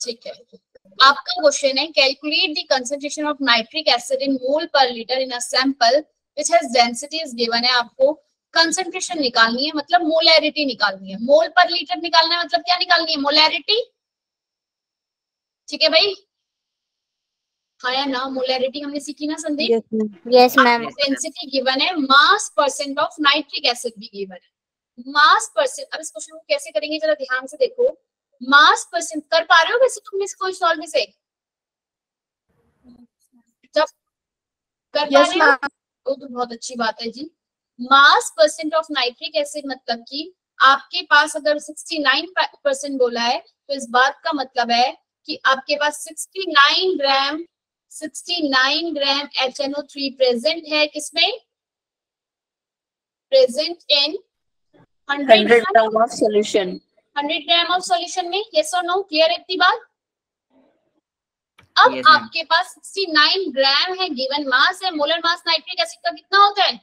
ठीक है। आपका क्वेश्चन है calculate the concentration of nitric acid in mole per litre in a sample which has density is given है आपको। Concentration निकालनी है मतलब मोलैरिटी निकालनी है। मोल पर लीटर निकालना है मतलब क्या निकालनी है? मोलैरिटी ठीक है भाई? हाँ या ना? मोलैरिटी हमने सीखी ना Sandeep? Yes ma'am density given है mass percent of nitric acid भी गिवन है। मास परसेंट अब इस क्वेश्चन को कैसे करेंगे? जरा ध्यान से देखो। मास परसेंट कर पा रहे हो वैसे तुम इस कोई सॉल्व में से? जब कर yes, पा रहे हो वो तो बहुत अच्छी बात है जी। Mass percent of nitric acid मतलब कि आपके पास अगर 69 परसेंट बोला है तो इस बात का मतलब है कि आपके पास 69 ग्राम 69 ग्राम HNO3 प्रेजेंट है किसमें? Present in 100 100 gram gram of solution 100 gram of solution में यस और नो क्लियर इतनी बात? अब Yes, आपके पास 69 ग्राम है गिवन मास है मोलर मास नाइट्रिक एसिड का कितना होता है?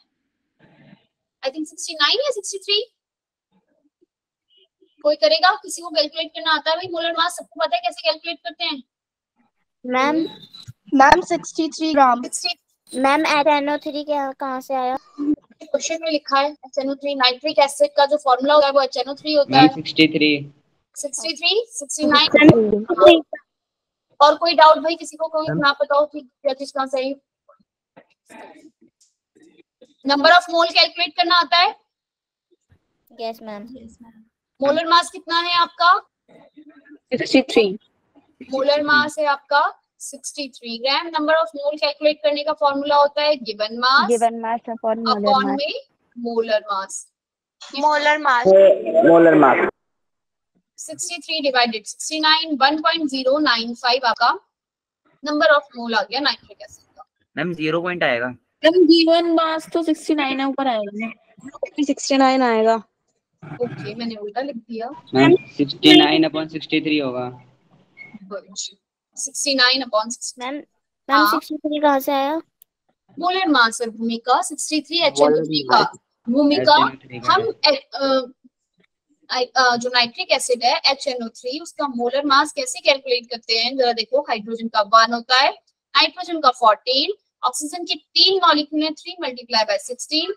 आई थिंक 69 या 63 कोई करेगा? किसी को कैलकुलेट करना आता है भाई मोलर मास सबको पता है कैसे कैलकुलेट करते हैं? Ma'am ma'am 63 gram 60 ma'am eight three क्या कहाँ से आया? क्वेश्चन में लिखा है HNO3 नाइट्रिक एसिड का जो फॉर्मूला होता है वो HNO3 होता है। सिक्सटी थ्री 63 69 और कोई डाउट भाई किसी को कोई ना पता हो कि क्या चीज़ कहाँ सही? नंबर ऑफ़ मोल कैलकुलेट करना आता है। यस मैम मोलर मास कितना है आपका? 63 मोलर मास है आपका। 63 gram number of mole calculate करने का फॉर्मूला होता है given mass given mass upon molar upon mass में molar mass molar mass molar mass 63 divided 69 1.095 आपका नंबर ऑफ़ मोल आ गया नाइट्रिक एसिड का मैम ज़ीरो पॉइंट आएगा। मैम गिवन मास तो 69 है ऊपर आएगा 69 आएगा। ओके मैंने उल्टा लिख दिया। Ma'am sixty nine upon sixty three होगा 69 अपॉन मैम हाँ। मैम सिक्सटी थ्री कहाँ से आया? मोलर मास है भूमिका। 63 HNO3 का भूमिका। हम जो नाइट्रिक एसिड है HNO3 उसका मोलर मास कैसे कैलकुलेट करते हैं? जरा देखो हाइड्रोजन का वन होता है नाइट्रोजन का 14 ऑक्सीजन के तीन मॉलिक्यूल हैं 3 मल्टीप्लाई बाय 16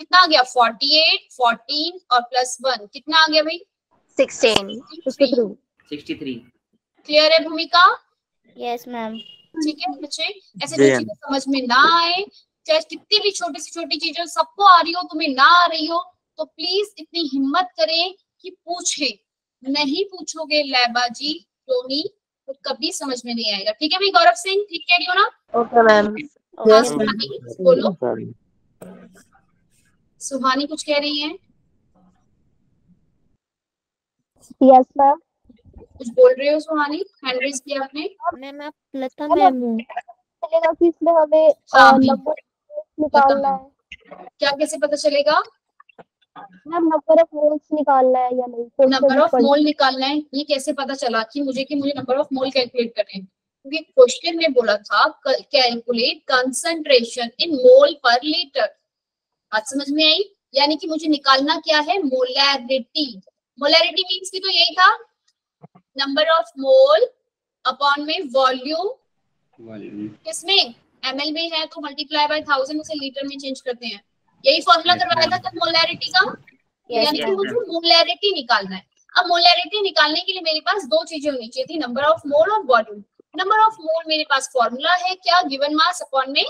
कितना आ गया? 48 14 और प्लस 1 कितना आ गया भाई? 16 63 सिक्सटी थ्री। क्लियर है भूमिका? यस मैम ठीक है बच्चे? ऐसे जो चीज़ें समझ में ना आए। चाहे कितनी भी छोटी से छोटी चीज़ें सबको आ रही हो तुम्हें ना आ रही हो तो प्लीज़ इतनी हिम्मत करें कि पूछे। नहीं पूछोगे लैबा जी टोनी तो कभी समझ में नहीं आएगा। ठीक है भाई गौरव सिंह ठीक कह रही हो ना? ओके मैम सुहानी, बोलो। सुहानी कुछ कह रही है? यस मैम कुछ बोल रहे हो सुहानी? हैंड रेज किया आपने। मैम आप लता मैम हूँ। चलेगा कि इसमें हमें हाँ, भी। नंबर निकालना है क्या कैसे पता चलेगा? मैम नंबर ऑफ़ मोल्स निकालना है या नहीं? नंबर ऑफ़ मोल निकालना है। ये कैसे पता चला कि मुझे कि मुझे नंबर ऑफ़ मोल कैलकुलेट करने हैं? क्योंकि क्वेश्चन में बोला था calculate concentration in mole per litre बात समझ में आई? यानी कि मुझे निकालना क्या है? मोलैरिटी मोलैरिटी मीन्स की तो यही था नंबर ऑफ़ मोल अपॉन में वॉल्यूम किसमें? एमएल में है तो मल्टीप्लाई बाय थाउज़ेंड उसे लीटर में चेंज करते हैं। यही फॉर्मूला करवाया था. कल मोलैरिटी का? यानी कि मुझे मोलैरिटी निकालना है। अब मोलैरिटी निकालने के लिए मेरे पास दो चीज़ें होनी चाहिए थी नंबर ऑफ़ मोल और वॉल्यूम नंबर ऑफ़ मोल मेरे पास फॉर्मूला है क्या गिवन मास अपॉन में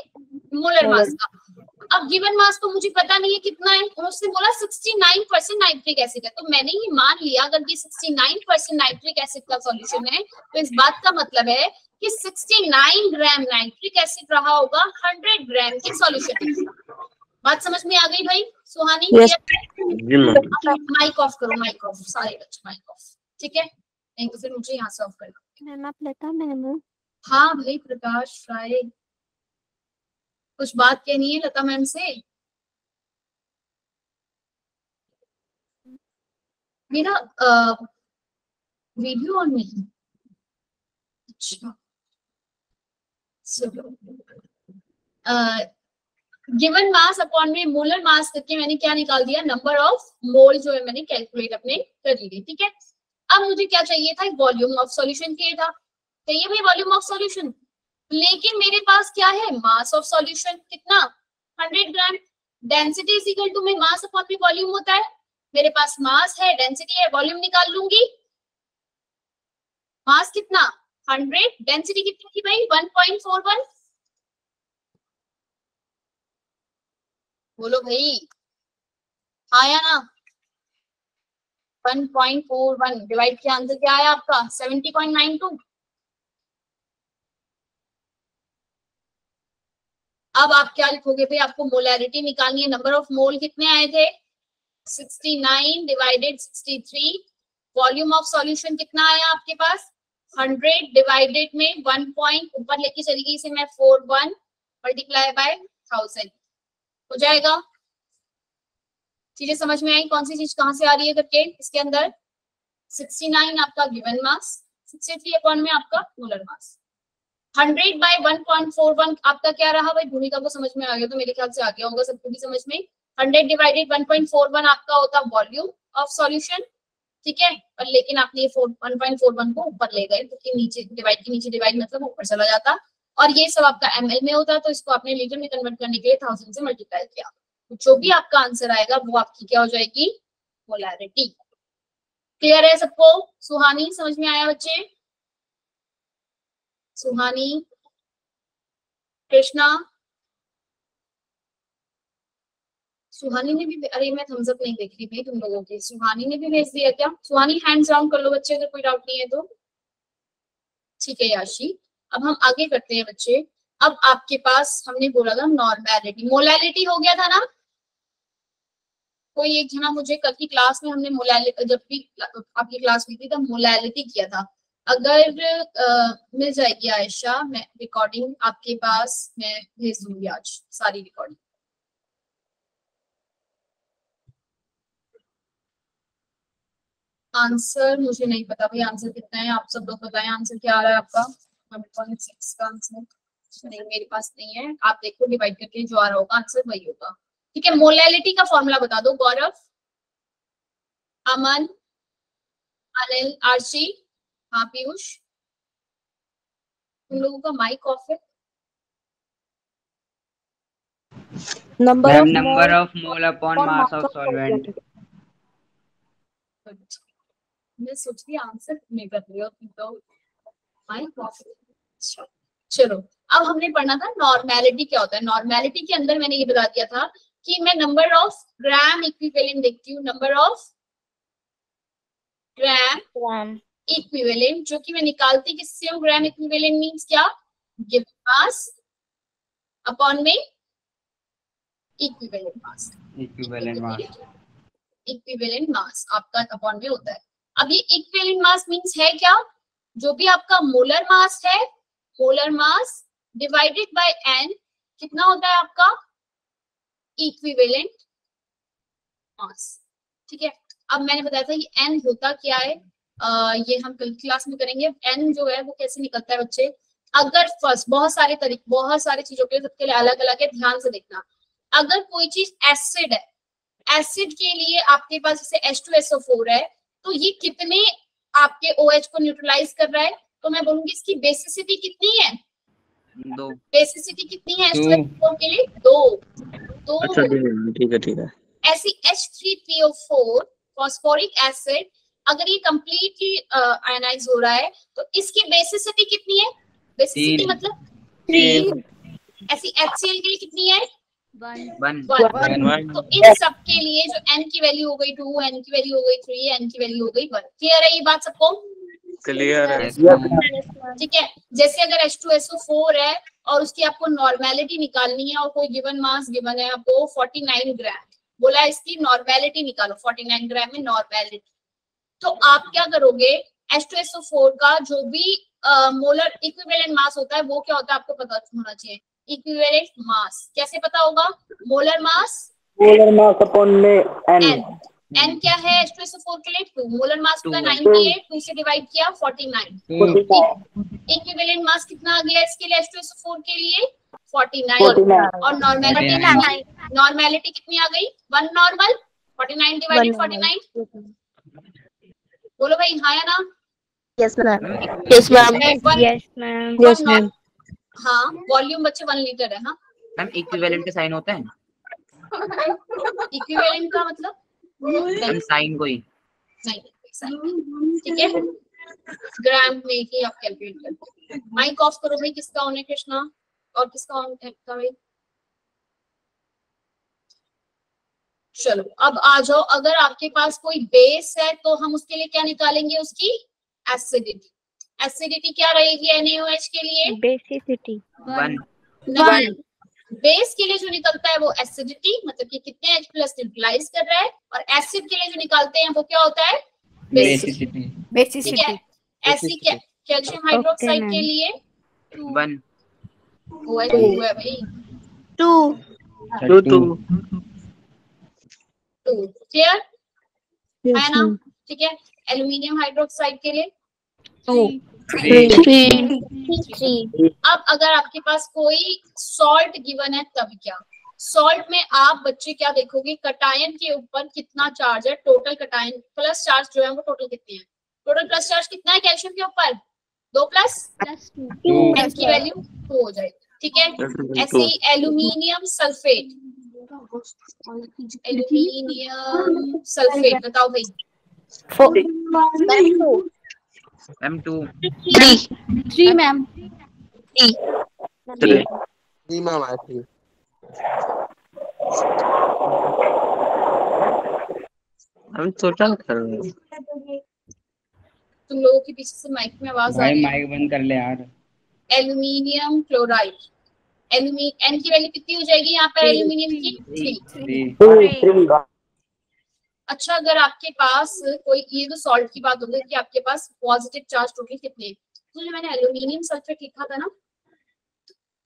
मोलर मास का? अब गिवन मास तो मुझे पता नहीं है कितना है। और उसने बोला 69 परसेंट नाइट्रिक एसिड है। तो मैंने ये मान लिया अगर ये 69 परसेंट नाइट्रिक एसिड का सॉल्यूशन है तो इस बात का मतलब है कि 69 ग्राम नाइट्रिक एसिड रहा होगा 100 ग्राम के सॉल्यूशन बात समझ में आ गई भाई? सुहानी? Yes. माइक ऑफ़ करो माइक ऑफ़ सारे बच्चे माइक ऑफ़ ठीक है? नहीं तो फिर मुझे यहाँ से ऑफ़ करना। मैम आप लता मैम हाँ? भाई प्रकाश राय कुछ बात कहनी है लता मैम से? मेरा वीडियो ऑन नहीं। गिवन मास अपॉन में मोलर मास करके मैंने क्या निकाल दिया? नंबर ऑफ़ मोल जो है मैंने कैलकुलेट अपने कर लिए ठीक है? अब मुझे क्या चाहिए था? वॉल्यूम ऑफ़ सॉल्यूशन चाहिए था। चाहिए भाई वॉल्यूम ऑफ़ सॉल्यूशन लेकिन मेरे पास क्या है? मास ऑफ़ सॉल्यूशन कितना? 100 gram density is equal to में मास अपॉन में वॉल्यूम होता है। मेरे पास मास है डेंसिटी है वॉल्यूम निकाल लूँगी। मास कितना? 100 डेंसिटी कितनी थी भाई? 1.41 बोलो भाई। हाँ या ना 1.41 डिवाइड किया आंसर क्या आया आपका? 70.92 अब आप क्या लिखोगे भाई? आपको मोलैरिटी निकालनी है। नंबर ऑफ़ मोल कितने आए थे? 69 डिवाइडेड 63 वॉल्यूम ऑफ़ सॉल्यूशन कितना आया आपके पास? 100 डिवाइडेड में 1 पॉइंट ऊपर लेके चली गई इसे मैं 41 मल्टीप्लाई बाय 1000 हो जाएगा? चीज़ें समझ में आई? कौन सी चीज़ कहाँ से आ रही है करके? इसके अंदर 69 आपका गिवन मास 63 अपॉन में आपका मोलर मास 100 बाय 1.41 आपका क्या रहा भाई? भूमिका को समझ में आ गया तो मेरे ख्याल से आ गया होगा, सबको भी समझ में। 100 डिवाइडेड 1.41 आपका होता वॉल्यूम ऑफ़ सॉल्यूशन ठीक है? और लेकिन आपने ये 1.41 को ऊपर ले गए, क्योंकि तो नीचे डिवाइड के नीचे डिवाइड मतलब ऊपर चला जाता। और ये सब आपका एमएल में होता तो इसको आपने लीटर में कन्वर्ट करने के लिए थाउज़ेंड से मल्टीप्लाई किया। तो जो भी आपका आंसर आएगा, वो आपकी क्या हो जाएगी? मोलैरिटी क्लियर है सबको? सुहानी, समझ में आया बच्चे? सुहानी, कृष्णा। सुहानी ने भी अरे, मैं थम्स अप नहीं देख रही भाई तुम लोगों के। सुहानी ने भी भेज दिया क्या? सुहानी हैंड्स डाउन कर लो बच्चे, अगर कोई डाउट नहीं है तो। ठीक है, याशी। अब हम आगे करते हैं बच्चे। अब आपके पास हमने बोला था नॉर्मैलिटी मोलैलिटी हो गया था ना? कोई एक जना मुझे कल की क्लास में हमने मोलैलिटी जब भी आपकी क्लास हुई थी, तब मोलैलिटी किया था। अगर आ, मिल जाएगी आयशा मैं रिकॉर्डिंग आपके पास मैं भेज दूँगी आज सारी रिकॉर्डिंग आंसर मुझे नहीं पता भाई आंसर कितना है आप सब लोग बताएँ आंसर क्या आ रहा है आपका? का आंसर नहीं मेरे पास नहीं है। आप देखो डिवाइड करके जो आ रहा होगा आंसर वही होगा। ठीक है मोलैलिटी का फॉर्मूला बता दो गौरव अमन अनिल आरसी हाँ पीयूष? तुम लोगों का माइक ऑफ़ है? Number of number of mole upon mass of solvent मैं सोच रही आंसर नहीं कर रही हो तो माइक ऑफ़ चलो अब हमने पढ़ना था नॉर्मेलिटी क्या होता है। नॉर्मेलिटी के अंदर मैंने ये बता दिया था कि मैं नंबर ऑफ़ ग्राम इक्विवेलेंट देखती हूँ। Number of gram gram equivalent जो कि मैं निकालती किससे हूँ? ग्राम इक्विवेलेंट मींस क्या? गिवन मास अपॉन में equivalent mass equivalent mass equivalent mass आपका अपॉन में होता है। अब ये इक्विवेलेंट मास मींस है क्या? जो भी आपका मोलर मास है molar mass divided by N कितना होता है आपका? इक्विवेलेंट मास ठीक है? अब मैंने बताया था ये एन होता क्या है? आ, ये हम कल क्लास में करेंगे। एन जो है वो कैसे निकलता है बच्चे? अगर फ़र्स्ट बहुत सारे तरीके बहुत सारे चीज़ों के लिए सबके लिए अलग अलग है ध्यान से देखना। अगर कोई चीज़ एसिड है एसिड के लिए आपके पास जैसे H two S O four है तो ये कितने आपके ओ OH को न्यूट्रलाइज कर रहा है? तो मैं बोलूँगी इसकी बेसिसिटी कितनी है? दो। बेसिसिटी कितनी है H2SO4 के लिए? दो। तो अच्छा ठीक है ठीक है। ऐसी H3PO4 फॉस्फोरिक एसिड अगर ये कंप्लीटली आयनाइज हो रहा है तो इसकी बेसिसिटी कितनी है? बेसिसिटी मतलब। ऐसी HCl के लिए कितनी है? तो इन सब के लिए जो n की वैल्यू हो गई टू n की वैल्यू हो गई थ्री n की वैल्यू हो गई वन क्लियर है ये बात सबको? क्लियर है। ठीक है। जैसे अगर H2SO4 है और उसकी आपको नॉर्मेलिटी निकालनी है और कोई गिवन मास गिवन है आपको 49 ग्राम बोला इसकी नॉर्मेलिटी निकालो। 49 ग्राम में नॉर्मेलिटी तो आप क्या करोगे? H2SO4 का जो भी मोलर इक्विवेलेंट मास होता है वो क्या होता है आपको पता होना चाहिए? इक्विवेलेंट मास कैसे पता होगा? Molar mass molar mass upon में एन एन क्या है H2SO4 के लिए? Two molar mass. का 98 टू से डिवाइड किया 49 इक्विवेलेंट मास कितना आ गया इसके लिए H2SO4 के लिए? 49 और नॉर्मेलिटी 49. नॉर्मेलिटी कितनी आ गई? वन नॉर्मल 49 डिवाइडेड 49 बोलो भाई हाँ या ना? Yes, ma'am. Yes, ma'am. One- Yes, ma'am. one हाँ वॉल्यूम बच्चे वन लीटर है हाँ? मैम इक्विवेलेंट के साइन होते हैं? इक्विवेलेंट का मतलब? मैम साइन कोई? नहीं ठीक है? ग्राम में ही आप कैलकुलेट करते माइक ऑफ़ करो भाई किसका ऑन है कृष्णा? और किसका ऑन है? का भाई चलो अब आ जाओ अगर आपके पास कोई बेस है तो हम उसके लिए क्या निकालेंगे उसकी? एसिडिटी एसिडिटी क्या रहेगी NaOH के लिए. वन नहीं बेस के लिए जो निकलता है वो एसिडिटी मतलब कि कितने H प्लस न्यूट्रलाइज कर रहा है और एसिड के लिए जो निकालते हैं वो क्या होता है? बेसिसिटी ठीक है? ऐसी क्या? कैल्शियम हाइड्रोक्साइड के लिए? वन टू है. टू टू टू क्लियर है ना? ठीक है? एल्यूमिनियम हाइड्रोक्साइड के लिए? अब अगर आपके पास कोई सॉल्ट गिवन है तब क्या? सॉल्ट में आप बच्चे क्या देखोगे? कटायन के ऊपर कितना चार्ज है? टोटल कटायन प्लस चार्ज जो है वो टोटल कितने हैं? टोटल प्लस चार्ज कितना है कैल्शियम के ऊपर? दो प्लस की वैल्यू टू हो जाएगी। ठीक है? ऐसे ही एल्यूमिनियम सल्फेट एल्यूमिनियम सल्फेट बताओ भाई। Four. Ma'am two Three. Three, ma'am. Three हम टोटल कर रहे हैं तुम लोगों के पीछे से माइक में आवाज़ आ रही है। माइक बंद कर ले यार। एल्यूमिनियम क्लोराइड एल्यूमी एन की वैल्यू कितनी हो जाएगी यहाँ पर एल्यूमिनियम की? अच्छा अगर आपके पास कोई ये तो सॉल्ट की बात होगी कि आपके पास पॉजिटिव चार्ज टोटल कितने? तो जो मैंने एल्यूमिनियम सल्फेट लिखा था ना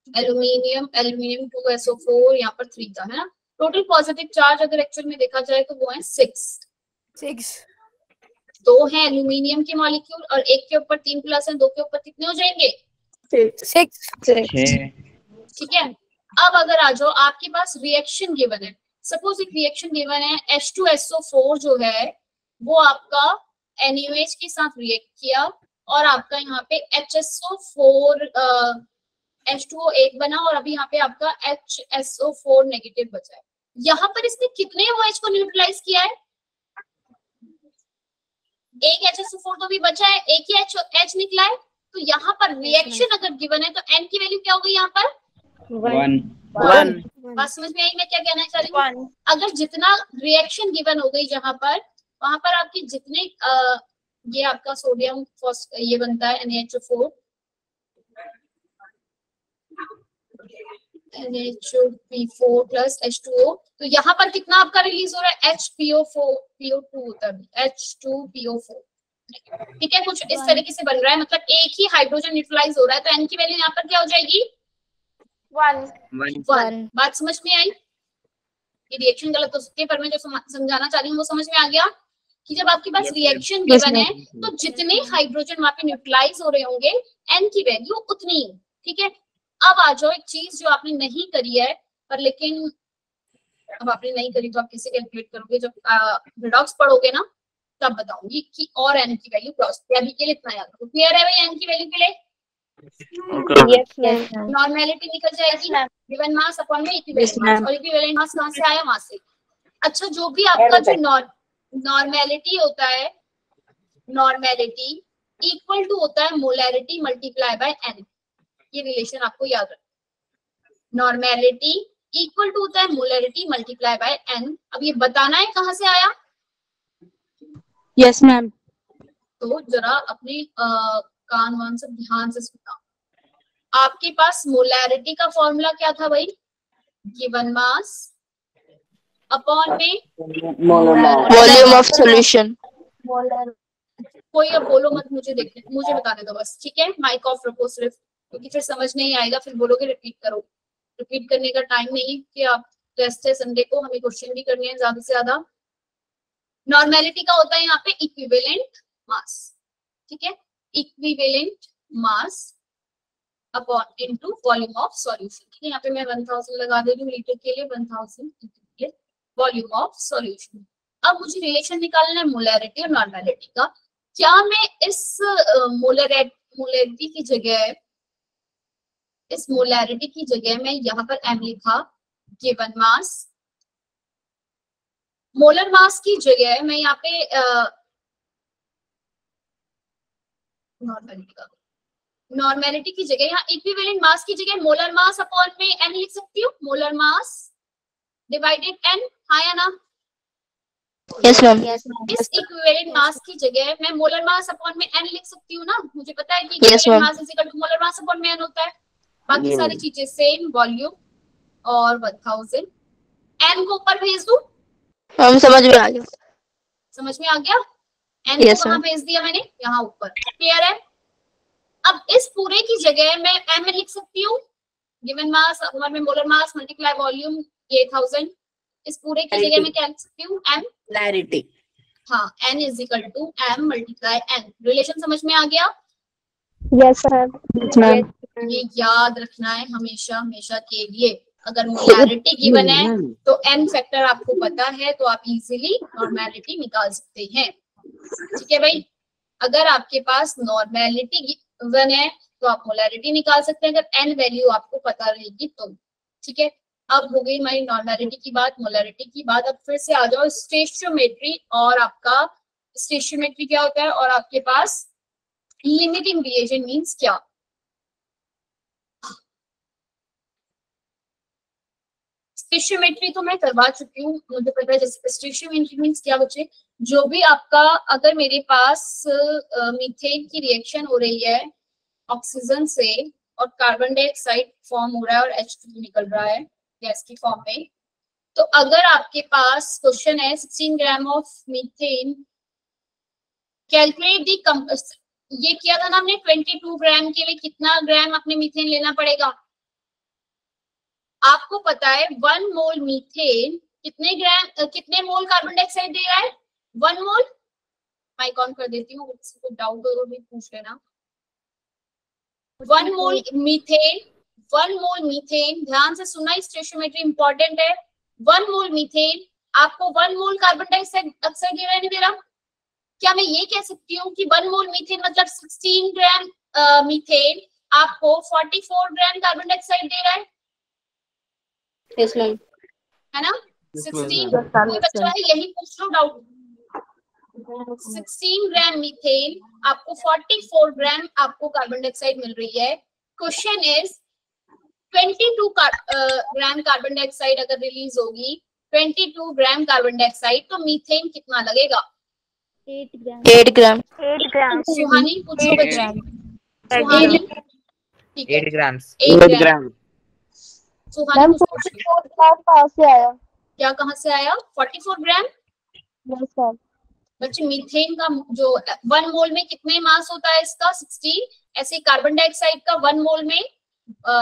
aluminium aluminium two SO four यहाँ पर थ्री था है ना? टोटल पॉजिटिव चार्ज अगर एक्चुअल में देखा जाए तो वो है सिक्स सिक्स दो है एल्यूमिनियम के मॉलिक्यूल और एक के ऊपर तीन प्लस है दो के ऊपर कितने हो जाएँगे? सिक्स ठीक है? अब अगर आ जाओ आपके पास रिएक्शन गिवन है। सपोज़ एक रिएक्शन गिवन है H2SO4 जो है वो आपका NaOH के साथ रिएक्ट किया और आपका यहाँ पे HSO4 अ, H2O एक बना और अभी यहाँ पे आपका HSO4 नेगेटिव बचा है। यहाँ पर इसने कितने OH को न्यूट्रलाइज किया है? एक HSO4 तो भी बचा है एक ही H, H निकला है। तो यहाँ पर रिएक्शन अगर गिवन है तो एन की वैल्यू क्या होगी यहाँ पर? वन वन बात समझ में आई मैं क्या कहना चाह रही हूँ अगर जितना रिएक्शन गिवन हो गई जहाँ पर वहाँ पर आपकी जितने अ, ये आपका सोडियम ये बनता है NaHO4 NaHP4 प्लस H2O तो यहाँ पर कितना आपका रिलीज़ हो रहा है? HPO4 PO2 होता है। H2PO4 ठीक है कुछ इस तरीके से बन रहा है। मतलब एक ही हाइड्रोजन न्यूट्रलाइज हो रहा है तो N की वैल्यू यहाँ पर क्या हो जाएगी? वन वन बात समझ में आई? ये रिएक्शन गलत हो सकती है पर मैं जो समझाना चाह रही हूँ वो समझ में आ गया कि जब आपके पास रिएक्शन गिवन है तो जितने हाइड्रोजन वहाँ पे न्यूट्रलाइज हो रहे होंगे एन की वैल्यू उतनी ठीक है? अब आ जाओ एक चीज़ जो आपने नहीं करी है पर लेकिन अब आपने नहीं करी तो आप कैसे कैलकुलेट करोगे? जब रिडॉक्स पढ़ोगे ना तब बताऊँगी कि और एन की वैल्यू क्रॉस अभी के लिए इतना याद रखो। क्लियर है भाई एन की वैल्यू के लिए. नॉर्मेलिटी निकल जाएगी गिवन मास अपॉन में इक्विवेलेंट मास और इक्विवेलेंट मास कहाँ से आया? वहाँ से। अच्छा जो भी आपका जो नॉर्मेलिटी होता है नॉर्मेलिटी इक्वल टू होता है मोलैरिटी मल्टीप्लाई बाय एन ये रिलेशन आपको याद रखना नॉर्मेलिटी इक्वल टू होता है मोलैरिटी मल्टीप्लाई बाय एन अब ये बताना है कहाँ से आया? यस yes, मैम तो जरा अपने अ, कान वान सब ध्यान से सुनना आपके पास मोलैरिटी का फॉर्मूला क्या था भाई? गिवन मास अपॉन में वॉल्यूम ऑफ़ सॉल्यूशन। कोई अब बोलो मत मुझे देखने मुझे बताने दो बस ठीक है? माइक ऑफ़ रखो सिर्फ़ क्योंकि फिर समझ नहीं आएगा फिर बोलोगे रिपीट करो। रिपीट करने का टाइम नहीं कि आप टेस्ट है संडे को हमें क्वेश्चन भी करने हैं ज़्यादा से ज़्यादा। नॉर्मेलिटी का होता है यहाँ पे इक्विवेलेंट मास ठीक है? Equivalent mass upon into volume of solution ठीक है, यहाँ पे मैं 1000 लगा दे रही हूँ लीटर के लिए 1000 वॉल्यूम ऑफ़ सॉल्यूशन अब मुझे रिलेशन निकालना है मोलैरिटी और नॉर्मेलिटी का। क्या मैं इस मोलरेट मोलरिटी की जगह, इस मोलैरिटी की जगह मैं यहाँ पर एम लिखा गिवन मास मोलर मास की जगह मैं यहाँ पे नॉर्मेलिटी का नॉर्मेलिटी की जगह यहाँ इक्विवेलेंट मास की जगह मोलर मास अपॉन में एन लिख सकती हूँ। मोलर मास डिवाइडेड एन हाँ या ना? यस मैम इस इक्विवेलेंट मास की जगह मैं मोलर मास अपॉन में एन लिख सकती हूँ ना? मुझे पता है कि Yes, mass is equal to molar mass upon में एन होता है। बाकी सारी चीज़ें सेम वॉल्यूम और 1000 एन को ऊपर भेज दूँ? हम समझ में आ गया। समझ में आ गया? एन Yes, को कहाँ भेज दिया मैंने यहाँ ऊपर। क्लियर है? अब इस पूरे की जगह मैं एम में लिख सकती हूँ। गिवन मास अपॉन में मोलर मास मल्टीप्लाई वॉल्यूम ये 1000 इस पूरे की जगह मैं क्या लिख सकती हूँ? एम क्लैरिटी हाँ n is equal to m multiply n relation समझ में आ गया? यस सर ये याद रखना है हमेशा हमेशा के लिए। अगर मोलैरिटी गिवन है तो एन फैक्टर आपको पता है तो आप इजीली नॉर्मेलिटी निकाल सकते हैं। ठीक है भाई? अगर आपके पास नॉर्मेलिटी गिवन है तो आप मोलैरिटी निकाल सकते हैं। अगर एन वैल्यू आपको पता रहेगी तो ठीक है? अब हो गई हमारी नॉर्मेलिटी की बात मोलैरिटी की बात। अब फिर से आ जाओ स्टेशियोमेट्री और आपका स्टेशियोमेट्री क्या होता है? और आपके पास लिमिटिंग रिएजन मीन्स क्या? स्टेशियोमेट्री तो मैं करवा चुकी हूँ, मुझे पता है जैसे स्टेशियोमेट्री क्या बच्चे? जो भी आपका, अगर मेरे पास मीथेन की रिएक्शन हो रही है ऑक्सीजन से, और कार्बन डाइऑक्साइड फॉर्म हो रहा है और एच निकल रहा है गैस की फॉर्म में तो अगर आपके पास क्वेश्चन है 16 ग्राम ऑफ़ मीथेन कैलकुलेट दी ये किया था ना हमने 22 ग्राम के लिए कितना ग्राम आपने मीथेन लेना पड़ेगा? आपको पता है वन मोल मीथेन कितने ग्राम कितने मोल कार्बन डाइऑक्साइड दे रहा है? वन मोल माइक ऑन कर देती हूँ डाउट हो तो भी पूछ लेना। One mole methane one mole methane ध्यान से सुनना स्टेशियोमेट्री इंपॉर्टेंट है। वन मोल मीथेन आपको वन मोल कार्बन डाइऑक्साइड अक्सर दे रहा है रहा? क्या मैं ये कह सकती हूँ कि वन मोल मीथेन मतलब 16 ग्राम मीथेन आपको 44 ग्राम कार्बन डाइऑक्साइड दे रहा है? यस मैम है ना? 16 कोई बच्चा है यही पूछ लो डाउट 16 ग्राम मीथेन आपको 44 ग्राम आपको कार्बन डाइऑक्साइड मिल रही है। Question is 22 gram carbon dioxide अगर रिलीज़ होगी 22 ग्राम कार्बन डाइऑक्साइड तो मीथेन कितना लगेगा? एट ग्राम एट ग्राम ग्राम सुहानी पूछो बच्चे। सुहानी ठीक है। एट ग्राम ग्राम सुहानी कहाँ से आया? क्या कहाँ से आया? 44 ग्राम यस सर बच्चे मीथेन का जो वन मोल में कितने मास होता है इसका? 16 ऐसे कार्बन डाइऑक्साइड का वन मोल में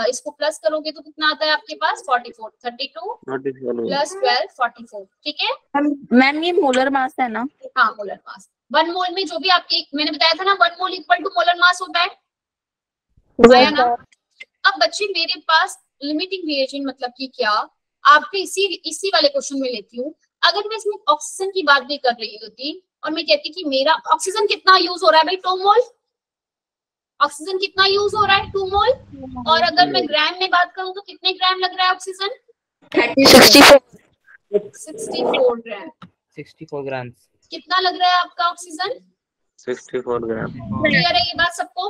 इसको प्लस करोगे तो कितना आता है आपके पास? 44 32 प्लस 12 44 ठीक है? मैम ये मोलर मास है ना? हाँ मोलर मास वन मोल में जो भी आपके मैंने बताया था ना one mole equal to molar mass होता है? आया ना? अब बच्चे मेरे पास लिमिटिंग रिएजन मतलब कि क्या? आपके इसी इसी वाले क्वेश्चन में लेती हूँ। अगर मैं इसमें ऑक्सीजन की बात भी कर रही होती और मैं कहती कि मेरा ऑक्सीजन कितना यूज़ हो रहा है भाई? टू मोल ऑक्सीजन कितना यूज़ हो रहा है? टू मोल और अगर मैं ग्राम में बात करूँ तो कितने ग्राम लग रहा है oxygen sixty four 64 gram 64 grams कितना लग रहा है आपका oxygen sixty four gram clear है ये बात सबको?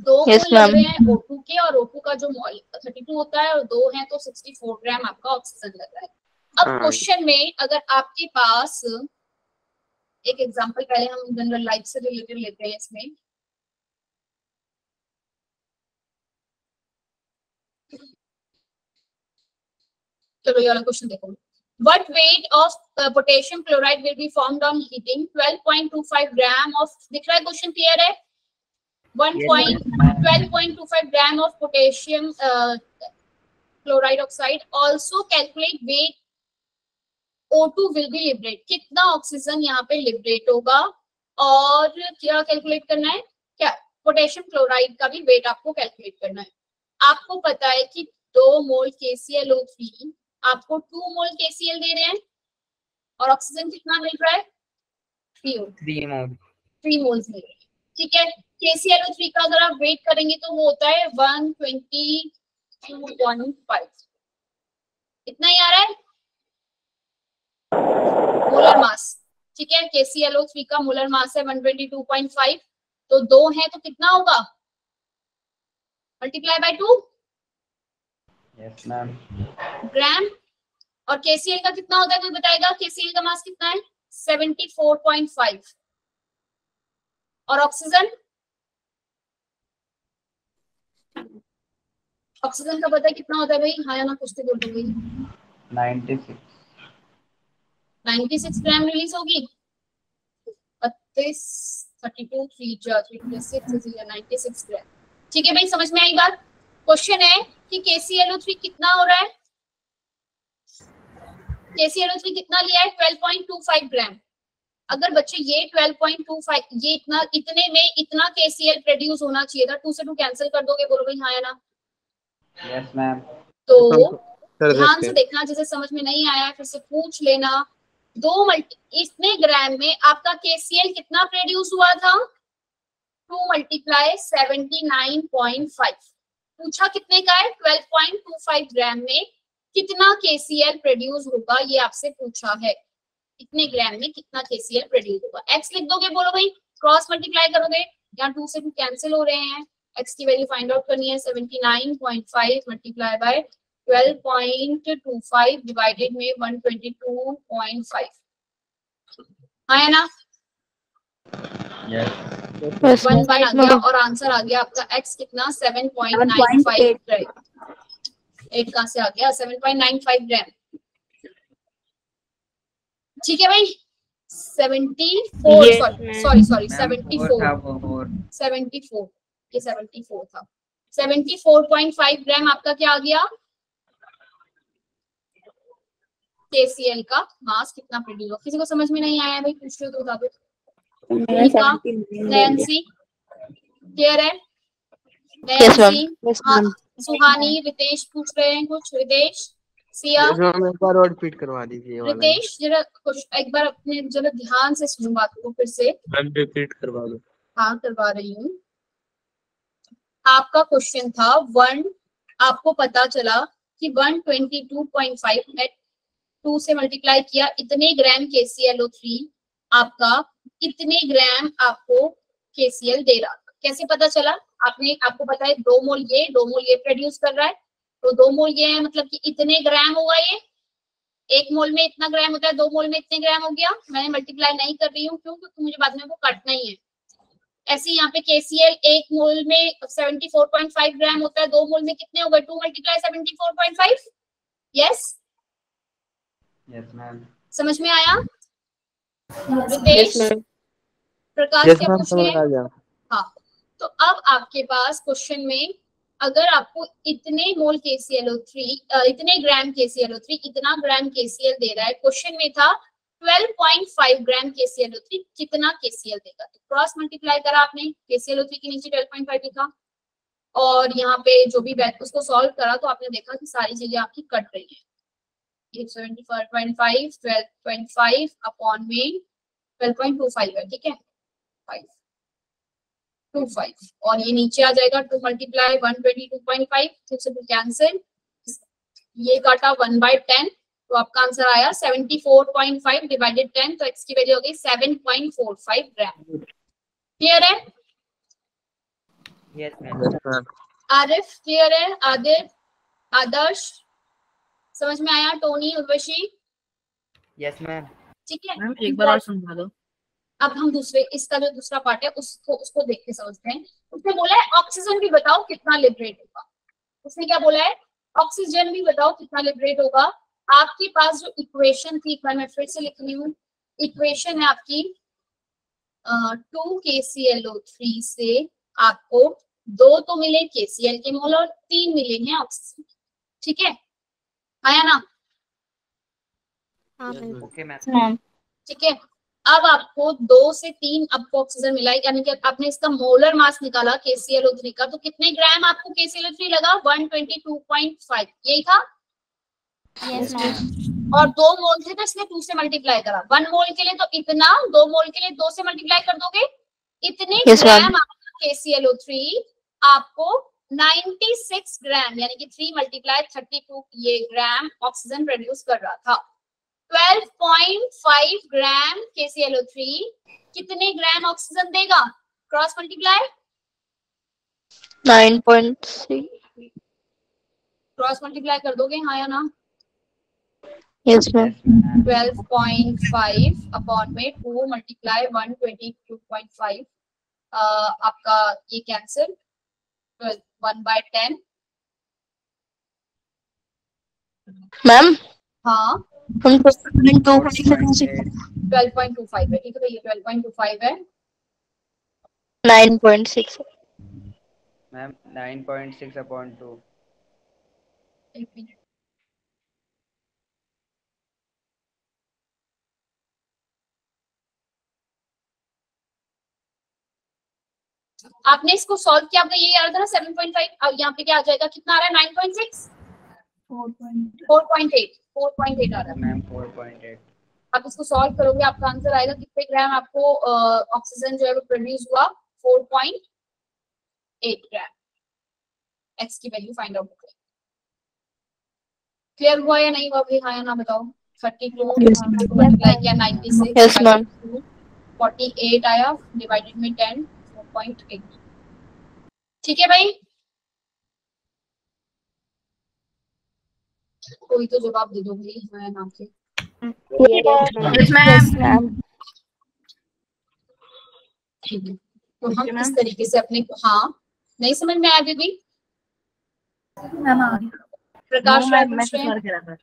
दो Yes, मोल लग रहे हैं O2 के और O2 का जो मॉल थर्टी टू होता है और दो है तो 64 ग्राम आपका ऑक्सीजन लग रहा है। अब हाँ। क्वेश्चन में अगर आपके पास एक एग्ज़ाम्पल पहले हम जनरल लाइफ से रिलेटेड लेते हैं इसमें। चलो ये वाला क्वेश्चन देखो। What weight of uh, potassium chloride will be formed on heating? 12.25 gram of दिख रहा है क्वेश्चन क्लियर है? 1.12.25 gram of potassium uh, chloride oxide. Also calculate weight O2 will be liberate. कितना ऑक्सीजन यहाँ पे लिबरेट होगा? और क्या कैलकुलेट करना है? क्या? पोटेशियम क्लोराइड का भी वेट आपको कैलकुलेट करना है। आपको पता है कि दो मोल KClO3 आपको टू मोल KCl दे रहे हैं। और ऑक्सीजन कितना मिल रहा है? Three mole 3 mole three moles मिल रहे हैं। ठीक है केसीएलओ थ्री का अगर आप वेट करेंगे तो वो होता है one twenty two point five इतना ही आ रहा है? मोलर मास ठीक है केसीएलओ थ्री का मोलर मास है one twenty two point five तो दो है तो कितना होगा? Multiply by two yes ma'am gram और केसीएल का कितना होता है कोई बताएगा? केसीएल का मास कितना है? 74.5 और ऑक्सीजन ऑक्सीजन का पता कितना होता है भाई? हाँ या ना कुछ तो बोल दो भाई 96 96 ग्राम रिलीज़ होगी? बत्तीस thirty two three three plus six ninety six gram ठीक है भाई समझ में आई बात? क्वेश्चन है कि केसीएलओ थ्री कितना हो रहा है? केसीएलओ थ्री कितना लिया है? 12.25 ग्राम अगर बच्चे ये 12.25 ये इतना इतने में इतना केसीएल प्रोड्यूस होना चाहिए था टू से टू कैंसिल कर दोगे बोलो भाई हाँ या ना? यस मैम तो ध्यान से देखना जैसे समझ में नहीं आया फिर से पूछ लेना। दो मल्टी इतने ग्राम में आपका केसीएल कितना प्रोड्यूस हुआ था? Two multiply seventy nine point five पूछा कितने का है? Twelve point two five gram में कितना केसीएल प्रोड्यूस होगा ये आपसे पूछा है। इतने ग्राम में कितना केसीएल प्रोड्यूस होगा एक्स लिख दोगे बोलो भाई। क्रॉस मल्टीप्लाई करोगे यहाँ टू से टू कैंसिल हो रहे हैं। एक्स की वैल्यू फाइंड आउट करनी है seventy nine point five multiply by 12.25 divided में 122.5 हाँ है ना? Yes, one. वन आ गया और आंसर आ गया आपका x कितना? 7.95 ग्राम एट कहाँ से आ गया? 7.95 ग्राम ठीक है भाई? 74 Yes, sorry sorry sorry ma'am, 74 four था वो फोर 74 ये 74 था. 74.5 ग्राम आपका क्या आ गया? केसीएल का मास कितना प्रोड्यूस हो किसी को समझ में नहीं आया भाई? पूछ रहे हो तो बता दो। क्लियर है? हाँ, सुहानी रितेश पूछ रहे हैं कुछ? रितेश? सिया। एक बार और रिपीट करवा दीजिए रितेश जरा कुछ एक बार अपने जरा ध्यान से सुनो बात को फिर से। मैम रिपीट करवा दो। हाँ करवा रही हूँ। आपका क्वेश्चन था वन आपको पता चला कि 122.5 में टू से मल्टीप्लाई किया इतने ग्राम केसीएलओ थ्री आपका इतने ग्राम आपको केसीएल दे रहा था। कैसे पता चला? आपने आपको पता है दो मोल ये दो मोल ये प्रोड्यूस कर रहा है। तो दो मोल ये है मतलब कि इतने ग्राम होगा ये। एक मोल में इतना ग्राम होता है दो मोल में इतने ग्राम हो गया। मैंने मल्टीप्लाई नहीं कर रही हूँ क्यों? क्योंकि मुझे बाद में वो कटना ही है। ऐसे यहाँ पे केसीएल एक मोल में 74.5 ग्राम होता है दो मोल में कितने हो गए? Two multiply 74.5 yes yes ma'am समझ में आया? रितेश. प्रकाश क्या पूछ रहे हैं? हाँ। तो अब आपके पास क्वेश्चन में अगर आपको इतने मोल केसीएलओ थ्री इतने ग्राम केसीएलओ थ्री इतना ग्राम केसीएल दे रहा है क्वेश्चन में था 12.5 ग्राम केसीएलओ थ्री कितना केसीएल देगा? तो क्रॉस मल्टीप्लाई करा आपने, केसीएलओ थ्री के नीचे 12.5 लिखा। और यहाँ पे जो भी उसको सॉल्व करा तो आपने देखा कि सारी चीज़ें आपकी कट रही है। 12.5 अपॉन में 12.25 ठीक है? 5 टू फाइव और ये नीचे आ जाएगा two multiply one twenty two point five फिर से कैंसिल ये काटा वन बाय टेन तो आपका आंसर आया seventy four point five divided ten तो एक्स की वैल्यू हो गई seven point four five gram clear है? आरिफ क्लियर है? आदिर आदर्श समझ में आया? टोनी उर्वशी यस मैम ठीक है? मैम एक बार और समझा दो। अब हम दूसरे इसका जो दूसरा पार्ट है उसको उसको देख के समझते हैं। उसने बोला है ऑक्सीजन भी बताओ कितना लिबरेट होगा। उसने क्या बोला है? ऑक्सीजन भी बताओ कितना लिबरेट होगा। आपके पास जो इक्वेशन थी एक बार मैं फिर से लिख रही हूँ। इक्वेशन है आपकी टू के सी एल ओ थ्री से आपको दो तो मिले के सी एल के मोल और तीन मिले हैं ऑक्सीजन ठीक है? आया ना? हाँ, ओके मैम ठीक है? अब आपको दो से तीन आपको ऑक्सीजन मिला यानी कि आपने इसका मोलर मास निकाला केसीएलओ थ्री का तो कितने ग्राम आपको केसीएलओ थ्री लगा? 122.5 यही था? Yes, और दो मोल थे तो इसने टू से मल्टीप्लाई करा। वन मोल के लिए तो इतना दो मोल के लिए दो से मल्टीप्लाई कर दोगे? इतने Yes, ग्राम आपका KClO3 आपको 96 ग्राम यानी कि 3 मल्टीप्लाई 32 ये ग्राम ऑक्सीजन प्रोड्यूस कर रहा था। 12.5 ग्राम KClO3 कितने ग्राम ऑक्सीजन देगा? Cross multiply Nine point six. Cross multiply कर दोगे हाँ या ना? Yes, ma'am. 12.5 अपॉन में 2 मल्टीप्लाई 122.5 uh, आपका ये कैंसिल 1 बाय 10 Ma'am, हाँ. हम तो two 12.25 है। ठीक है तो ये 12.25 है। nine point six. Ma'am 9.6 upon 2 एक मिनट आपने इसको सॉल्व किया आपका ये आ रहा था ना 7.5 अब यहाँ पे क्या आ जाएगा? कितना आ रहा है? 9.6 आप इसको सॉल्व करोगे आपका आंसर आएगा कितने ग्राम आपको ऑक्सीजन जो है वो प्रोड्यूस हुआ 4.8 ग्राम एक्स की वैल्यू फाइंड आउट करें क्लियर हुआ या नहीं हुआ? भाई हाँ या ना बताओ। 32 मल्टीप्लाई किया 96 Yes, ma'am. 48 आया डिवाइडेड में 10 4.8 ठीक है भाई? कोई तो जवाब दे दो भाई हाँ। या ना के ठीक है। तो हम इस तरीके से अपने हाँ। नहीं समझ में आया दीदी? प्रकाश राय हैं।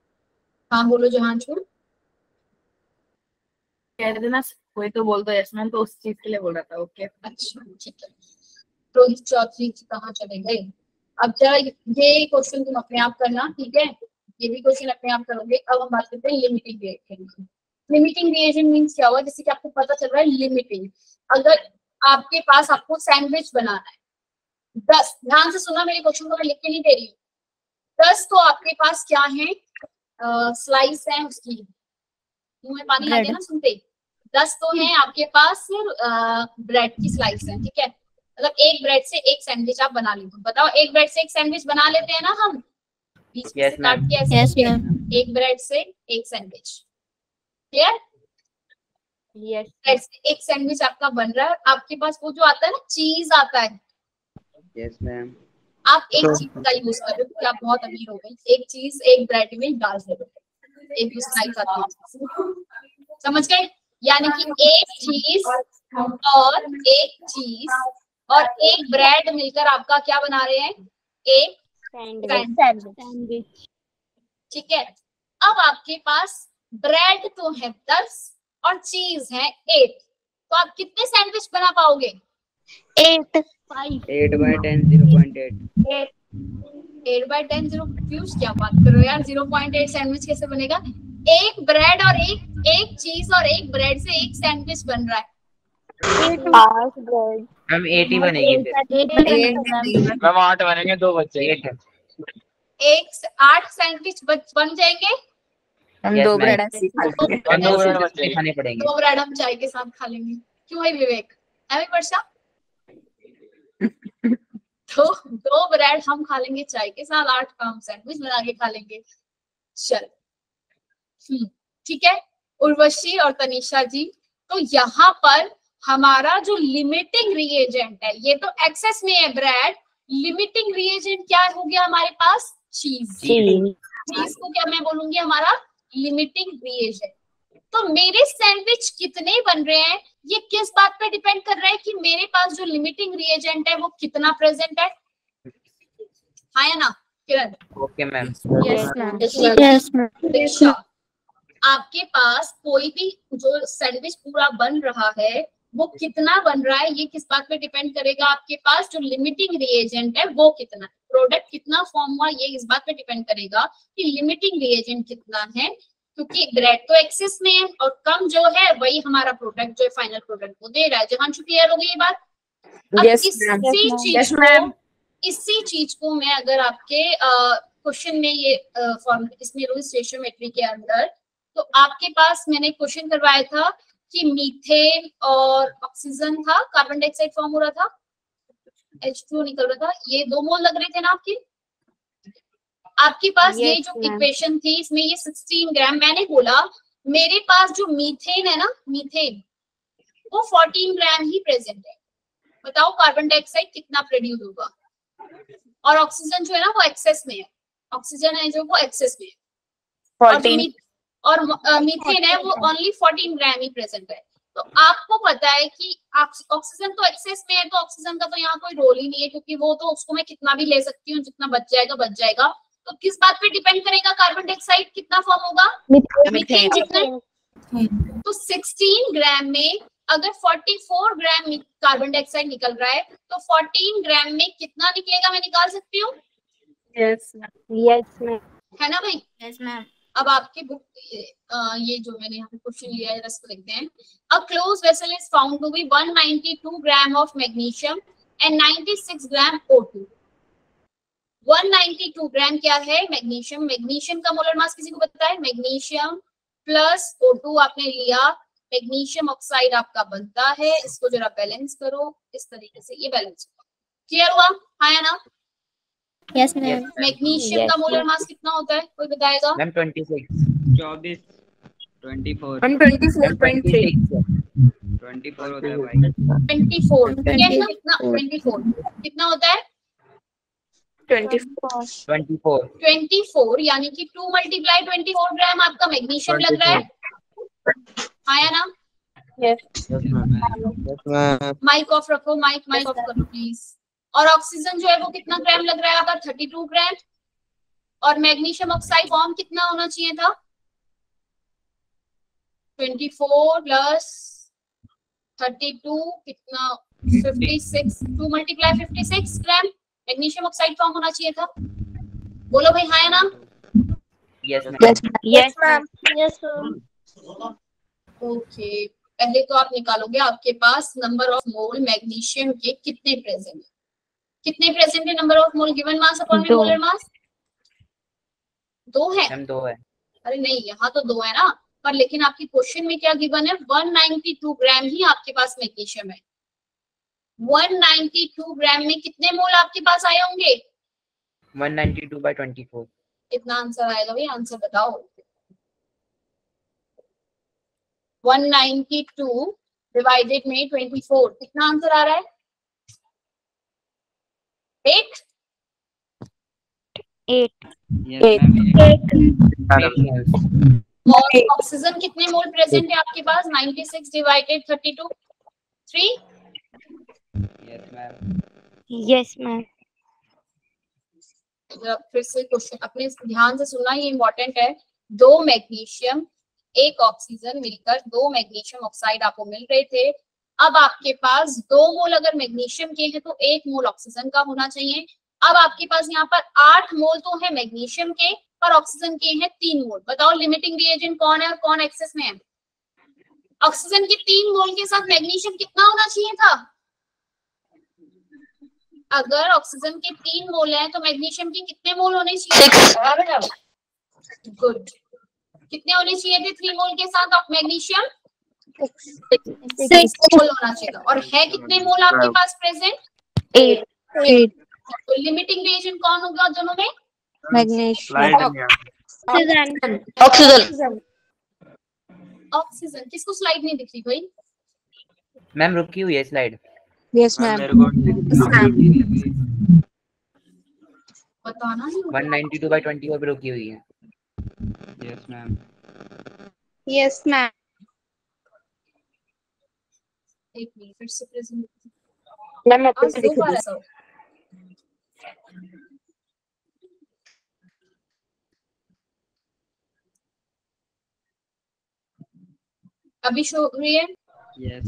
हाँ बोलो जहांशु कह रहे थे ना कोई तो बोल दो यस मैम तो उस चीज़ के लिए बोल रहा था ओके अच्छा ठीक है। रोहित चौधरी जी कहाँ चले गए? अब जरा ये क्वेश्चन तुम अपने आप करना ठीक है? ये भी क्वेश्चन अपने आप करोगे अब हम बात करते हैं लिमिटिंग रिएक्शन की। लिमिटिंग रिएक्शन मीन्स क्या हुआ? जैसे कि आपको पता चल रहा है लिमिटिंग अगर आपके पास आपको सैंडविच बनाना है दस ध्यान से सुना मेरे क्वेश्चन को मैं लिख के नहीं दे रही हूँ। दस तो आपके पास क्या है? स्लाइस है उसकी। मुँह में पानी आ गया ना सुनते दस तो है आपके पास ब्रेड की स्लाइस है ठीक है? मतलब एक ब्रेड से एक सैंडविच आप बना लेते हो। बताओ एक ब्रेड से एक सैंडविच बना लेते हैं ना हम बीच Yes, से काट के ऐसे Yes. एक ब्रेड से एक सैंडविच क्लियर से एक सैंडविच आपका बन रहा है। आपके पास वो जो आता है ना चीज़ आता है। यस मैम आप एक चीज़ का यूज़ करो क्योंकि आप बहुत अमीर हो गए एक चीज़ एक ब्रेड में डाल दो एक स्लाइस आती समझ गए? यानी कि एक चीज़ और एक चीज़ और एक ब्रेड मिलकर आपका क्या बना रहे हैं? एक सैंडविच ठीक है? अब आपके पास ब्रेड तो है दस और चीज़ है एट तो आप कितने सैंडविच बना पाओगे? Eight. 8 by 10 0.8 eight by ten zero क्या बात करो यार? ज़ीरो पॉइंट एट सैंडविच कैसे बनेगा? एक ब्रेड और एक एक चीज़ और एक ब्रेड से एक सैंडविच बन रहा है। मैम 80 बनेगी मैम। आठ बनेंगे दो बच्चे 8 एक आठ सैंडविच बच- बन जाएँगे। हम दो ब्रेड दो लेंगे। दो ऐसे- ब्रेड बच्चे खाने पड़ेंगे। दो ब्रेड हम चाय के साथ खा लेंगे। क्यों है विवेक? है वर्षा? तो दो ब्रेड हम खा लेंगे चाय के साथ आठ का हम सैंडविच बना के खा लेंगे। चल। हम्म, ठीक है? उर्वशी और तनिषा जी तो यहाँ पर हमारा जो लिमिटिंग रिएजेंट है ये तो एक्सेस में है ब्रेड लिमिटिंग रिएजेंट क्या हो गया हमारे पास? चीज़ चीज़ को क्या मैं बोलूँगी? हमारा लिमिटिंग रिएजेंट तो मेरे सैंडविच कितने बन रहे हैं? ये किस बात पे डिपेंड कर रहा है कि मेरे पास जो लिमिटिंग रिएजेंट है वो कितना प्रेजेंट है? हाँ या ना Kiran okay ma'am yes ma'am आपके पास कोई भी जो सैंडविच पूरा बन रहा है वो कितना बन रहा है ये किस बात पे डिपेंड करेगा? आपके पास जो लिमिटिंग रिएजेंट है वो कितना प्रोडक्ट कितना फॉर्म हुआ ये इस बात पे डिपेंड करेगा कि लिमिटिंग रिएजेंट कितना है क्योंकि ग्रेड तो एक्सेस में है और कम जो है वही हमारा प्रोडक्ट जो है फाइनल प्रोडक्ट को दे रहा है। जहाँ क्लियर हो गई ये बात? अब Yes, इसी चीज़ को इसी चीज़ को मैं अगर आपके क्वेश्चन में ये फॉर्म इसमें रूल स्टेशोमेट्री के अंदर तो आपके पास मैंने क्वेश्चन करवाया था कि मीथेन और ऑक्सीजन था कार्बन डाइऑक्साइड फॉर्म हो रहा था H2O निकल रहा था। ये दो मोल लग रहे थे ना आपके? आपके पास ये जो इक्वेशन थी इसमें ये 16 ग्राम मैंने बोला मेरे पास जो मीथेन है ना मीथेन वो 14 ग्राम ही प्रेजेंट है। बताओ कार्बन डाइऑक्साइड कितना प्रोड्यूस होगा? और ऑक्सीजन जो है ना वो एक्सेस में है। ऑक्सीजन है जो वो एक्सेस में है। 14 मी- और मीथेन है वो ओनली 14 ग्राम ही प्रेजेंट है। तो आपको पता है कि ऑक्सीजन तो एक्सेस में है तो ऑक्सीजन का तो यहाँ कोई रोल ही नहीं है क्योंकि वो तो उसको मैं कितना भी ले सकती हूँ जितना बच जाएगा बच जाएगा। तो किस बात पे डिपेंड करेगा कार्बन डाइऑक्साइड कितना फॉर्म होगा? मीथेन जितना तो 16 ग्राम में अगर 44 ग्राम कार्बन डाइऑक्साइड निकल रहा है तो 14 ग्राम में कितना निकलेगा मैं निकाल सकती हूँ? यस यस मैम है ना भाई? Yes, ma'am. अब आपकी बुक ये जो मैंने यहाँ पे क्वेश्चन लिया है रस लिखते हैं। A close vessel is found to be 192 gram of magnesium and 96 gram O2 192 gram क्या है? मैग्नीशियम मैग्नीशियम का मोलर मास किसी को पता है? मैग्नीशियम प्लस O2 आपने लिया। मैग्नीशियम ऑक्साइड आपका बनता है। इसको जरा बैलेंस करो। इस तरीके से ये बैलेंस क्लियर हुआ? हाँ ना? Yes, ma'am. मैग्नीशियम का मोलर मास कितना होता है? कोई बताएगा? मैम 26 चौबीस. ट्वेंटी फोर हम 24.3 ट्वेंटी फोर होता है भाई. 24 ठीक है कितना? 24 कितना होता है? 24 24 24 यानी कि 2 मल्टीप्लाई 24 ग्राम आपका मैग्नीशियम लग रहा है। हाँ या ना? Ma'am. माइक ऑफ़ रखो माइक माइक ऑफ़ करो प्लीज़ और ऑक्सीजन जो है वो कितना ग्राम लग रहा है? आपका 32 ग्राम और मैग्नीशियम ऑक्साइड फॉर्म कितना होना चाहिए था? 24 प्लस 32 कितना? 56 2 multiply 56 gram magnesium oxide form होना चाहिए था। बोलो भाई हाँ या ना? Yes ma'am yes yes ma'am okay पहले तो आप निकालोगे आपके पास नंबर ऑफ़ मोल मैग्नीशियम के कितने प्रेजेंट है? कितने प्रेजेंट है? Number of mole given mass upon दो। मोलर मास दो है। दो है। अरे नहीं यहाँ तो दो है ना। पर लेकिन आपके क्वेश्चन में क्या गिवन है? 192 ग्राम ही आपके पास मैग्नीशियम है। 192 ग्राम में कितने मोल आपके पास आए होंगे? 192 by 24 कितना आंसर आएगा भाई आंसर बताओ। 192 डिवाइडेड में 24 कितना आंसर आ रहा है? Eight, यस मैम और ऑक्सीजन कितने मोल प्रेजेंट है आपके पास? 96 divided 32 3 yes ma'am yes ma'am, जरा फिर से क्वेश्चन अपने ध्यान से सुनना ये इम्पोर्टेंट है। दो मैग्नीशियम एक ऑक्सीजन मिलकर दो मैग्नीशियम ऑक्साइड आपको मिल रहे थे। अब आपके पास दो मोल अगर मैग्नीशियम के हैं तो एक मोल ऑक्सीजन का होना चाहिए। अब आपके पास यहाँ पर आठ मोल तो है मैग्नीशियम के पर ऑक्सीजन के हैं तीन मोल। बताओ लिमिटिंग रिएजेंट कौन है और कौन एक्सेस में है? ऑक्सीजन के तीन मोल के साथ मैग्नीशियम कितना होना चाहिए था? अगर ऑक्सीजन के तीन मोल हैं तो मैग्नीशियम के कितने मोल होने चाहिए? गुड कितने होने चाहिए थे? थ्री मोल के साथ मैग्नीशियम? सिक्स मोल होना चाहिए और है कितने मोल आपके पास प्रेजेंट eight, तो लिमिटिंग रिएजेंट कौन होगा दोनों में? Magnesium, Slide में आ- oxygen, ऑक्सीजन किसको स्लाइड नहीं दिख रही कोई? मैम रुकी हुई है स्लाइड yes मैम, ma'am, मेरे को बताना नहीं 192 by 24 पे रुकी हुई है। Yes ma'am yes ma'am. एक मिनट फिर से प्रेजेंट मैम आज दो बार ऐसा। अभी शो रही है? Yes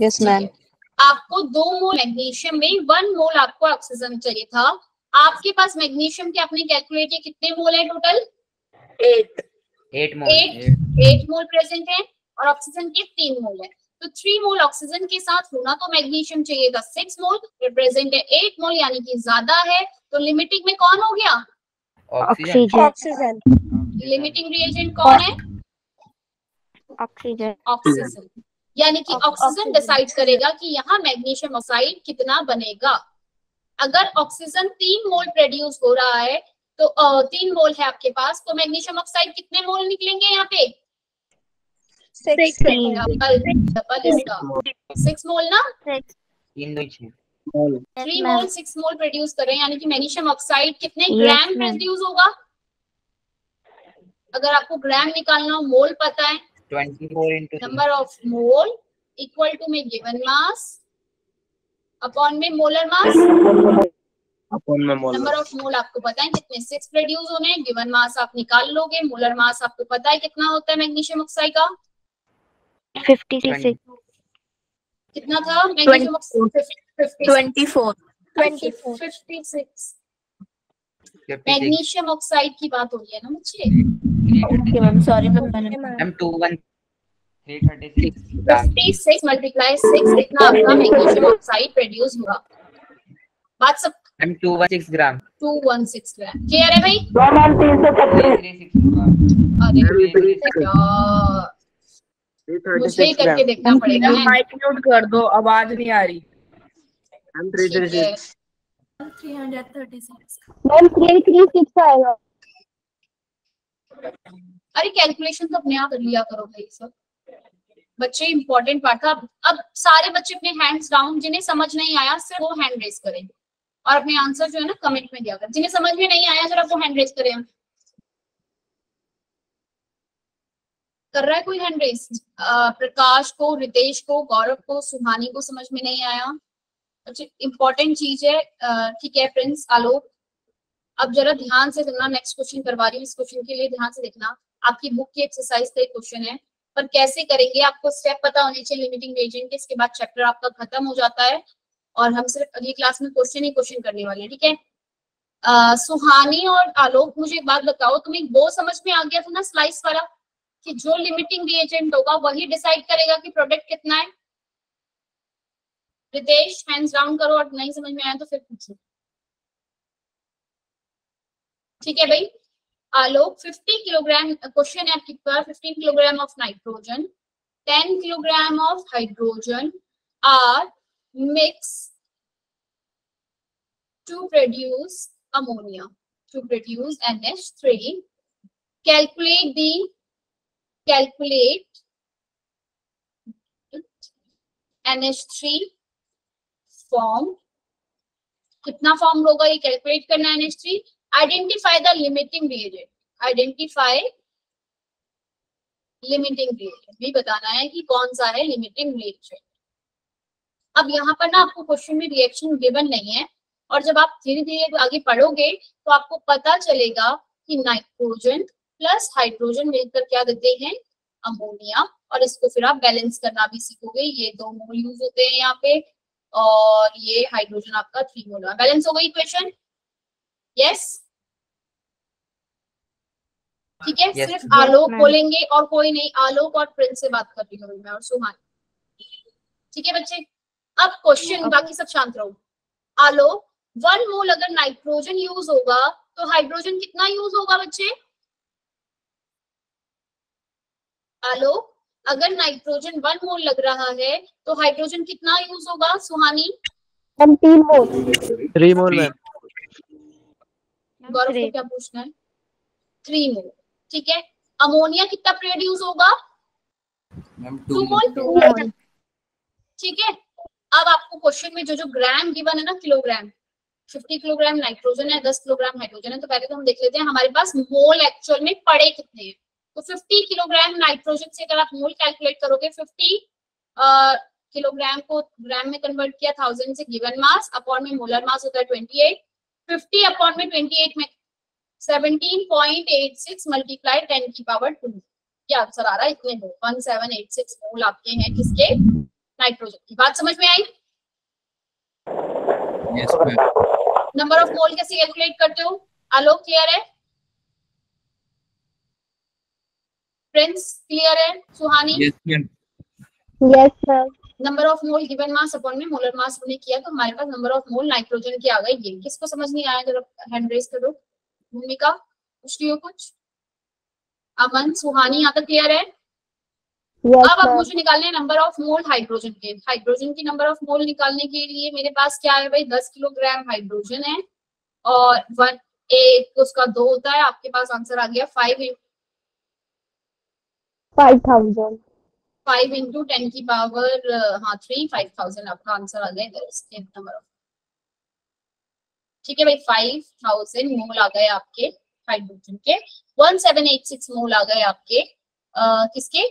yes. Ma'am, आपको दो मोल मैग्नीशियम में वन मोल आपको ऑक्सीजन चाहिए था। आपके पास मैग्नीशियम के आपने कैलकुलेट किए कितने मोल है total 8 8 mole eight eight mole present है। और ऑक्सीजन के तीन मोल है। तो थ्री मोल ऑक्सीजन के साथ होना तो मैग्नीशियम चाहिए था सिक्स मोल रिप्रेजेंट है एट मोल यानी कि ज़्यादा है। तो लिमिटिंग में कौन हो गया? ऑक्सीजन लिमिटिंग रिएजेंट कौन है? ऑक्सीजन ऑक्सीजन यानी कि ऑक्सीजन ऑक्सीजन। डिसाइड करेगा कि यहाँ मैग्नीशियम ऑक्साइड कितना बनेगा। अगर ऑक्सीजन तीन मोल प्रोड्यूस हो रहा है तो तीन मोल है आपके पास तो मैग्नीशियम ऑक्साइड कितने मोल निकलेंगे यहाँ पे? मोल ना तीन दो छः three mole six mole produce कर रहे हैं यानी कि मैग्नीशियम ऑक्साइड कितने ग्राम प्रोड्यूस होगा? अगर आपको ग्राम निकालना हो मोल पता है। Twenty four into number of mole equal to में given mass upon में molar mass अपन में मोल आपको पता है कितने सिक्स प्रोड्यूस होने हैं। Given mass आप निकाल लोगे मोलर mass आपको पता है कितना होता है मैग्नीशियम ऑक्साइड का। फिफ्टी सिक्स कितना था? मैग्नीशियम ऑक्साइड की बात हो रही है ना मुझे? ओके मैम सॉरी मैम मैंने ma'am two one multiply six इतना आपका मैग्नीशियम ऑक्साइड प्रोड्यूस हुआ? बात सब ma'am two one six gram two one six gram clear है भाई? थ्री सिक्स अरे यार। मुझे करके देखना पड़ेगा। माइक म्यूट कर दो आवाज़ नहीं आ रही। ठीक मैम थ्री थ्री सिक्स आएगा अरे कैलकुलेशन तो अपने आप कर लिया करो भाई सब। बच्चे इंपॉर्टेंट पार्ट था। अब अब सारे बच्चे अपने हैंड्स डाउन जिन्हें समझ नहीं आया सिर्फ़ वो हैंड रेस करें। और अपने आंसर जो है ना कमेंट में दिया कर। जिन्हें समझ में नहीं आया जरा वो हैंड रेज करें। कर रहा है कोई हैंड रेज प्रकाश को रितेश को गौरव को सुहानी को समझ में नहीं आया। अच्छा इंपॉर्टेंट चीज़ है। ठीक है प्रिंस आलोक अब जरा ध्यान से सुनना नेक्स्ट क्वेश्चन करवा रही हूँ। इस क्वेश्चन के लिए ध्यान से देखना। आपकी बुक की एक्सरसाइज का एक क्वेश्चन है। पर कैसे करेंगे? आपको स्टेप पता होने चाहिए लिमिटिंग एजेंट के। इसके बाद चैप्टर आपका खत्म हो जाता है। और हम सिर्फ़ अगली क्लास में क्वेश्चन ही क्वेश्चन करने वाले हैं ठीक है? अ, सुहानी और आलोक मुझे एक बात बताओ। तुम्हें वो समझ में आ गया था ना स्लाइस वाला? कि जो लिमिटिंग रिएजेंट होगा, वही डिसाइड करेगा कि प्रोडक्ट कितना है। रितेश हैंड्स डाउन करो, और नहीं समझ में आया तो फिर पूछो। ठीक है भाई? आलोक 50 किलोग्राम क्वेश्चन है आपके पास 15 kilogram of nitrogen 10 kilogram of hydrogen are mix to produce ammonia, to produce NH3 calculate the calculate NH3 form. कितना फॉर्म होगा ये कैलकुलेट करना है NH3 identify the limiting reagent identify limiting reagent भी बताना है कि कौन सा है लिमिटिंग रिएजेंट अब यहाँ पर ना आपको क्वेश्चन में रिएक्शन गिवन नहीं है और जब आप धीरे धीरे आगे पढ़ोगे तो आपको पता चलेगा कि नाइट्रोजन प्लस हाइड्रोजन मिलकर क्या देते हैं? अमोनिया। और इसको फिर आप बैलेंस करना भी सीखोगे। ये दो मोल यूज़ होते हैं यहाँ पे। और ये हाइड्रोजन आपका थ्री मोल बैलेंस हो गई इक्वेशन यस ठीक है Yes, सिर्फ़ आलोक. बोलेंगे और कोई नहीं। आलोक और प्रिंस से बात कर रही हूँ मैं और सुहानी। ठीक है बच्चे? अब क्वेश्चन बाकी सब शांत रहो। आलोक वन मोल अगर नाइट्रोजन यूज़ होगा तो हाइड्रोजन कितना यूज़ होगा बच्चे? आलोक अगर नाइट्रोजन वन मोल लग रहा है तो हाइड्रोजन कितना यूज़ होगा सुहानी? हम तीन मोल थ्री मोल गौरव को क्या पूछना है? थ्री मोल ठीक है? अमोनिया कितना प्रोड्यूस होगा? मैम टू मोल ठीक है? अब आपको क्वेश्चन में जो जो ग्राम गिवन है ना किलोग्राम 50 किलोग्राम नाइट्रोजन है 10 किलोग्राम हाइड्रोजन है तो पहले तो हम देख लेते हैं हमारे पास मोल एक्चुअल में पड़े कितने हैं? तो 50 किलोग्राम नाइट्रोजन से अगर आप मोल कैलकुलेट करोगे 50 अ, किलोग्राम को ग्राम में कन्वर्ट किया थाउज़ेंड से गिवन मास अपॉन में मोलर मास होता है 28 50 अपॉन में 28 में 17.86 मल्टीप्लाई 10 की पावर 2 क्या आंसर आ रहा है? इतने मोल 1786 मोल आपके हैं किसके? नाइट्रोजन की। बात समझ में आई? नंबर ऑफ़ मोल कैसे कैलकुलेट करते हो? आलोक क्लियर है? प्रिंस क्लियर है? Suhani? Yes ma'am yes ma'am number of mole given mass upon में मोलर मास हमने किया तो हमारे पास नंबर ऑफ़ मोल नाइट्रोजन की आ गई। ये किसको समझ नहीं आया? जरा हैंड रेस करो। भूमिका पूछ रही हो कुछ? अमन सुहानी यहाँ तक क्लियर है? यस अब अब मुझे निकालने नंबर ऑफ़ मोल हाइड्रोजन के। हाइड्रोजन की नंबर ऑफ़ मोल निकालने के लिए मेरे पास क्या है भाई? दस किलोग्राम हाइड्रोजन है और वन एक उसका दो होता है आपके पास आंसर आ गया five five thousand five into ten की पावर हाँ थ्री फाइव थाउज़ेंड आपका आंसर आ गया इधर इसके नंबर ऑफ़ ठीक है भाई फाइव थाउज़ेंड मोल आ गए आपके हाइड्रोजन के. One seven eight six mole आ गए आपके अ, किसके?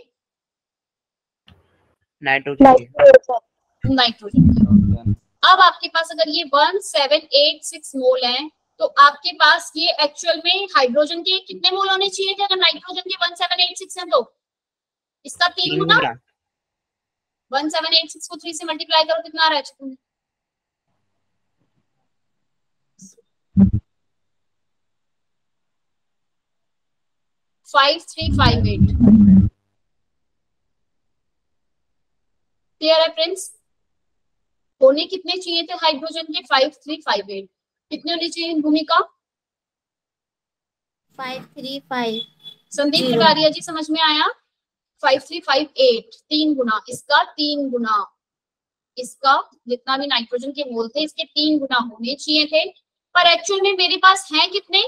नाइट्रोजन नाइट्रोजन नाइट्रोजन अब आपके पास अगर ये one seven eight six mole है तो आपके पास ये एक्चुअल में हाइड्रोजन के कितने मोल होने चाहिए थे? अगर नाइट्रोजन के वन सेवन एट सिक्स है तो? इसका तीन गुना? वन सेवन एट सिक्स को थ्री से मल्टीप्लाई करो कितना आ रहा है five three five eight clear है फ्रेंड्स होने कितने चाहिए थे हाइड्रोजन के? फाइव थ्री फाइव एट कितने होने चाहिए Bhumika five three five Sandeep. Kataria ji समझ में आया? फाइव थ्री फाइव एट तीन गुना इसका तीन गुना इसका जितना भी नाइट्रोजन के मोल थे इसके तीन गुना होने चाहिए थे। पर एक्चुअल में मेरे पास है कितने?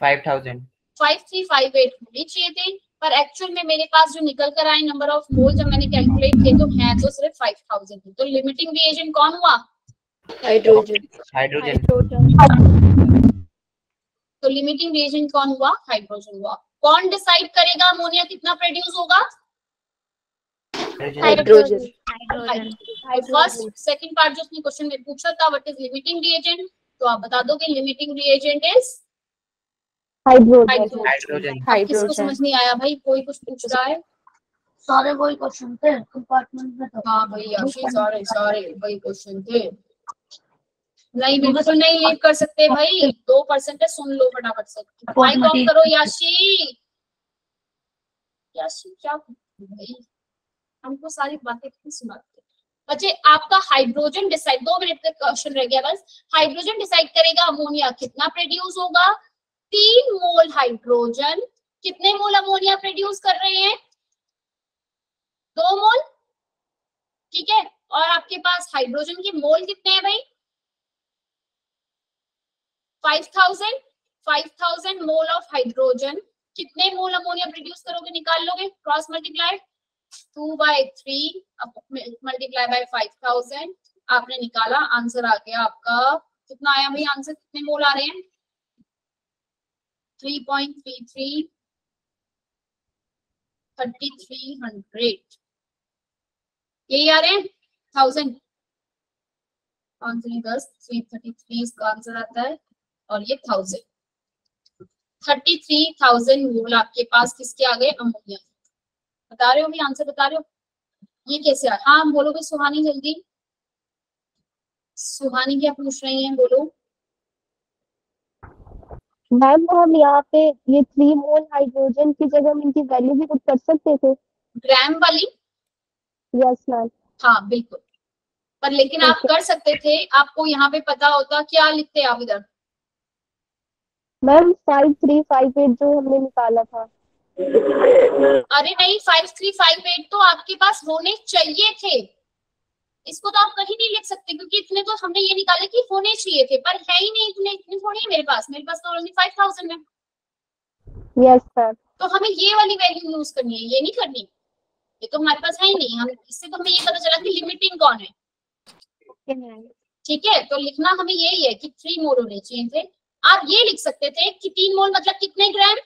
Five thousand five three five eight होने चाहिए थे। पर एक्चुअल में मेरे पास जो निकल कर आए नंबर ऑफ़ मोल जब मैंने कैलकुलेट किए तो है तो सिर्फ़ फाइव थाउज़ेंड तो लिमिटिंग रिएजेंट कौन हुआ? हाइड्रोजन हाइड्रोजन तो लिमिटिंग रिएजेंट कौन हुआ? हाइड्रोजन हुआ। कौन डिसाइड करेगा अमोनिया कितना प्रोड्यूस होगा? Hydrogen hydrogen first second part जो उसने क्वेश्चन में पूछा था व्हाट इज़ लिमिटिंग रिएजेंट तो आप बता दो कि limiting reagent is hydrogen hydrogen किसको समझ नहीं आया भाई? कोई कुछ पूछ रहा है? सारे वही क्वेश्चन थे कंपार्टमेंट में तो। हाँ भाई याशी सारे सारे वही क्वेश्चन थे। नहीं बिल्कुल नहीं लीव कर सकते भाई। दो परसेंट है सुन लो फटाफट से। माइक ऑफ़ करो याशी। याशी क्या हमको सारी बातें क्यों सुनाते। बच्चे आपका हाइड्रोजन डिसाइड दो मिनट का क्वेश्चन रह गया बस। हाइड्रोजन डिसाइड करेगा अमोनिया कितना प्रोड्यूस होगा? तीन मोल हाइड्रोजन कितने मोल अमोनिया प्रोड्यूस कर रहे हैं? दो मोल? ठीक है? और आपके पास हाइड्रोजन के मोल कितने हैं भाई? Five thousand five thousand mole of hydrogen कितने मोल अमोनिया प्रोड्यूस करोगे? निकाल लोगे? Cross multiply two by three multiply by five thousand आपने निकाला आंसर आ गया आपका। कितना आया भाई आंसर कितने मोल आ रहे हैं? Three point three three thirty three hundred यही आ रहे हैं? थाउज़ेंड पाँच थ्री दस थ्री थर्टी थ्री इसका आंसर आता है। और ये thousand thirty three thousand mole आपके पास किसके आ गए? अमोनिया बता रहे हो भी आंसर बता रहे हो? ये कैसे आया? हाँ बोलोगे सुहानी जल्दी. सुहानी क्या पूछ रही हैं बोलो. मैम हम यहाँ पे ये थ्री मोल हाइड्रोजन की जगह हम इनकी वैल्यू भी कुछ कर सकते थे? ग्राम वाली? यस मैम हाँ बिल्कुल. पर लेकिन आप कर सकते थे. आपको यहाँ पे पता होता क्या लिखते आप इधर? Ma'am five three five eight जो हमने निकाला था। अरे नहीं फाइव थ्री फाइव एट तो आपके पास होने चाहिए थे। इसको तो आप कहीं नहीं लिख सकते क्योंकि इतने तो हमने ये निकाले कि होने चाहिए थे पर है ही नहीं इतने इतने थोड़ी है मेरे पास। मेरे पास तो ओनली फाइव थाउज़ेंड है। यस सर तो हमें ये वाली वैल्यू यूज़ करनी है ये नहीं करनी। ये तो हमारे पास है ही नहीं हम इससे तो हमें ये पता चला कि लिमिटिंग कौन है। ठीक है तो लिखना हमें यही है कि थ्री मोल होने चाहिए थे। आप ये लिख सकते थे कि तीन मोल मतलब कितने ग्राम?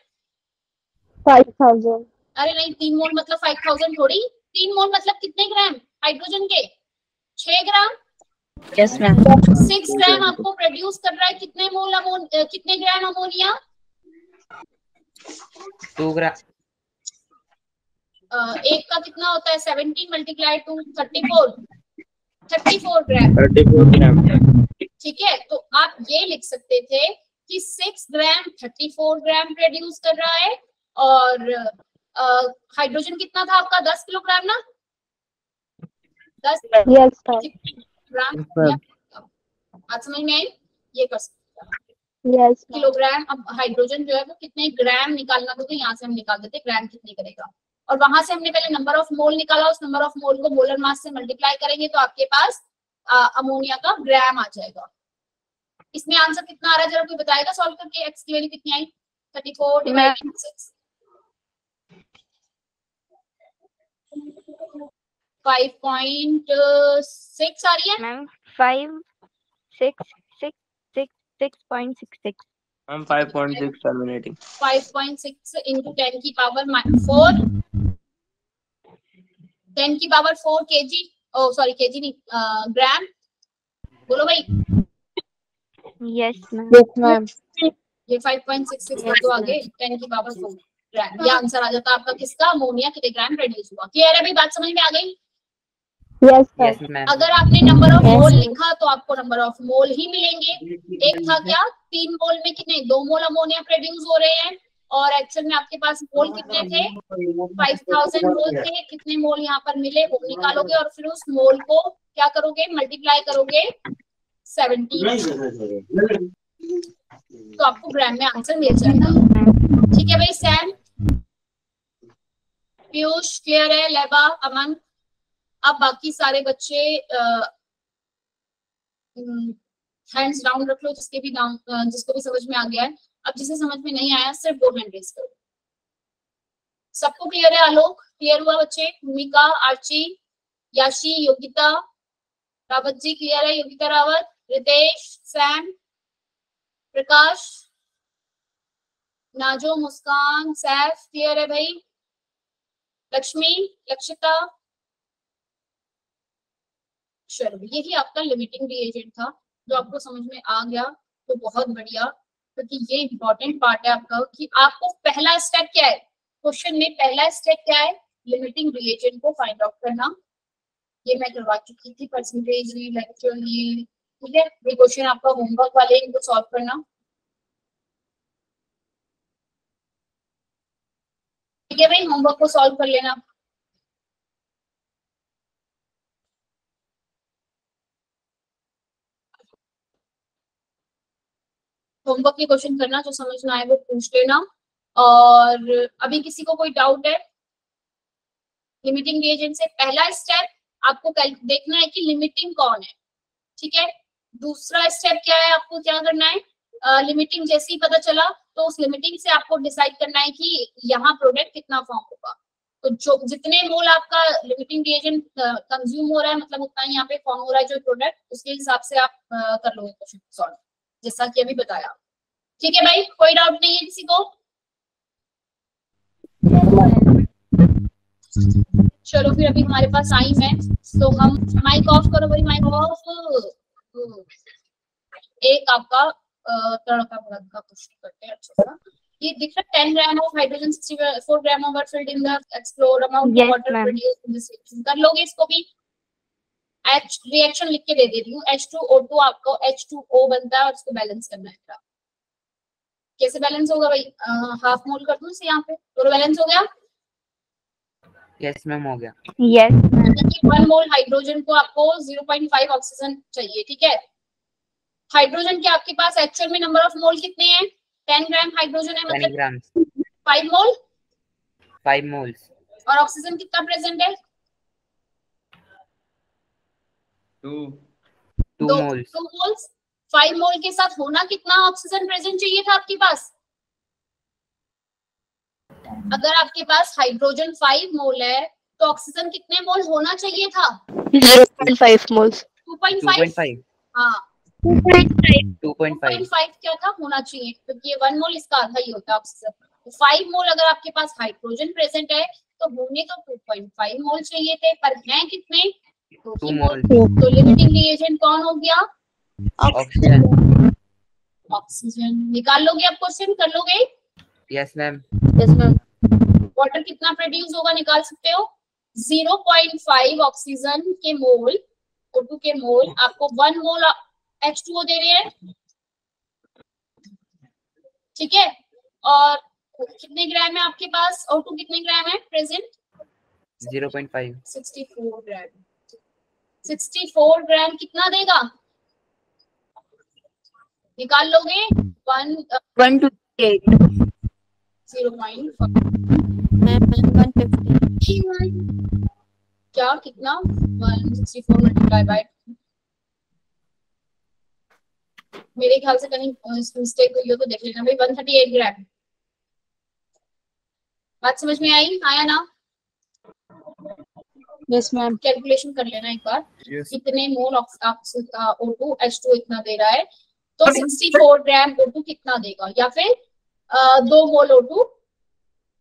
Five thousand. अरे नहीं तीन मोल मतलब फाइव थाउज़ेंड थोड़ी। तीन मोल मतलब कितने ग्राम? हाइड्रोजन के। छह gram. Yes ma'am six gram आपको प्रोड्यूस कर रहा है कितने मोल अमोन कितने ग्राम अमोनिया? टू ग्राम। एक का कितना होता है? Seventeen multiply two thirty four thirty four gram. Thirty four gram. ठीक है? तो आप ये लिख सकते थे कि six gram thirty four gram produce कर रहा है। और हाइड्रोजन कितना था आपका? दस किलोग्राम ना? दस यस सर ग्राम बात समझ में आई? ये कर सकते हैं। यस किलोग्राम अब हाइड्रोजन जो है वो कितने ग्राम निकालना था तो यहाँ से हम निकाल देते ग्राम कितने करेगा। और वहाँ से हमने पहले नंबर ऑफ़ मोल निकाला उस नंबर ऑफ़ मोल को मोलर मास से मल्टीप्लाई करेंगे तो आपके पास अमोनिया का ग्राम आ जाएगा। इसमें आंसर कितना आ रहा है? जरा कोई बताएगा सॉल्व करके एक्स की वैल्यू कितनी आई? Thirty four divided six five point six आ रही है? Ma'am five six six six six point six six I'm 5.6 terminating. 5.6 into 10 की पावर 4 10 की power 4 kg oh sorry kg नहीं ग्राम बोलो भाई। Yes ma'am. ये 5.66 कर दो आगे 10 की पावर 4 ग्राम ये आंसर आ जाता है आपका किसका? अमोनिया कितने ग्राम प्रोड्यूस हुआ। क्लियर है भाई? बात समझ में आ गई? यस सर यस अगर आपने नंबर ऑफ़ मोल लिखा तो आपको नंबर ऑफ़ मोल ही मिलेंगे। एक था क्या? तीन मोल में कितने? दो मोल अमोनिया प्रोड्यूस हो रहे हैं। और एक्चुअल में आपके पास मोल कितने थे? फाइव थाउज़ेंड मोल थे। कितने मोल यहाँ पर मिले? वो निकालोगे और फिर उस मोल को क्या करोगे? मल्टीप्लाई करोगे। सेवेंटी तो आपको ग्राम में आंसर मिल जाएगा। ठीक है भाई सैम पीयूष क्लियर है लेबा अमन अब बाकी सारे बच्चे हैंड्स डाउन रख लो जिसके भी डाउन जिसको भी समझ में आ गया है। अब जिसे समझ में नहीं आया सिर्फ़ दो हैंड रेस करो। सबको क्लियर है आलोक? क्लियर हुआ बच्चे? भूमिका आर्ची याशी योगिता रावत जी क्लियर है योगिता रावत? रितेश सैम प्रकाश नाजो मुस्कान सैफ क्लियर है भाई? लक्ष्मी लक्षिता चलो यही आपका लिमिटिंग रिएजेंट था, जो आपको समझ में आ गया तो बहुत बढ़िया, क्योंकि तो ये इंपॉर्टेंट पार्ट है आपका, कि आपको पहला स्टेप क्या है? क्वेश्चन में पहला स्टेप क्या है? लिमिटिंग रिएजेंट को फाइंड आउट करना। ये मैं करवा चुकी थी परसेंटेज ली लेक्चर ली ठीक है, ये क्वेश्चन आपका होमवर्क वाले इनको सॉल्व करना। ठीक है भाई होमवर्क को सॉल्व कर लेना। होमवर्क के क्वेश्चन करना, जो समझ में आए वो पूछ लेना। और अभी किसी को कोई डाउट है? लिमिटिंग रिएजेंट से पहला स्टेप आपको देखना है कि लिमिटिंग कौन है। ठीक है? दूसरा स्टेप क्या है आपको क्या करना है? लिमिटिंग जैसे ही पता चला तो उस लिमिटिंग से आपको डिसाइड करना है कि यहाँ प्रोडक्ट कितना फॉर्म होगा। तो जो जितने मोल आपका लिमिटिंग रिएजेंट कंज्यूम हो रहा है मतलब उतना ही यहाँ पे फॉर्म हो रहा है जो प्रोडक्ट उसके हिसाब से आप अ, कर लोगे क्वेश्चन सॉल्व जैसा कि अभी बताया। ठीक है भाई? कोई डाउट नहीं है किसी को? चलो फिर अभी हमारे पास टाइम है तो हम माइक ऑफ़ करो भाई माइक ऑफ़ एक आपका तड़का भड़क का क्वेश्चन करते हैं अच्छा सा। ये दिख रहा है 10 gram of hydrogen 64 gram of filled in the explore amount of water ma'am. Produce in this reaction कर लोगे इसको भी? H रिएक्शन लिख के दे देती हूँ। H2O2 आपको H2O बनता है और इसको बैलेंस करना है कैसे बैलेंस होगा भाई? हाफ़ मोल कर दूँ इसे यहाँ पे? तो बैलेंस हो गया? यस मैम हो गया। यस वन मोल हाइड्रोजन को आपको 0.5 ऑक्सीजन चाहिए ठीक है? हाइड्रोजन के आपके पास एक्चुअल में नंबर ऑफ़ मोल कितने हैं? 10 ग्राम हाइड्रोजन है 10 मतलब ग्राम्स 5 मोल 5 मोल्स और ऑक्सीजन कितना प्रेजेंट है? टू टू दो moles two moles five mole के साथ होना कितना ऑक्सीजन प्रेजेंट चाहिए था आपके पास? अगर आपके पास हाइड्रोजन फाइव मोल है तो ऑक्सीजन कितने मोल होना चाहिए था? 0.5 moles. 2.5 2.5 हाँ। 2.5 2.5 क्या था? होना चाहिए क्योंकि ये वन मोल इसका आधा ही होता है ऑक्सीजन तो फाइव मोल अगर आपके पास हाइड्रोजन प्रेजेंट है तो होने तो 2.5 मोल चाहिए थे पर हैं कितने? दो 2 ही मोल तो लिमिटिंग रिएजेंट कौन हो गया? ऑक्सीजन ऑक्सीजन निकाल लोगे आप क्वेश्चन कर लोगे? Yes ma'am Yes, ma'am. Water कितना प्रोड्यूस होगा निकाल सकते हो? 0.5 ऑक्सीजन के मोल O2 के मोल आपको वन मोल H2O दे रहे हैं। ठीक है? और कितने ग्राम है आपके पास? O2 कितने ग्राम है प्रेजेंट 0.5 64 ग्राम 64 ग्राम कितना देगा? निकाल लोगे? One One to eight. Zero point. क्या कितना? मल्टीप्लाई बाय मेरे ख्याल से कहीं मिस्टेक हुई हो तो देख लेना। भाई वन थर्टी एट ग्राम बात समझ में आई? आया ना? यस मैम कैलकुलेशन कर लेना एक बार। इतने mole O two H two इतना दे रहा है? तो sixty four gram O two कितना देगा? या फिर अ, दो मोल ओ टू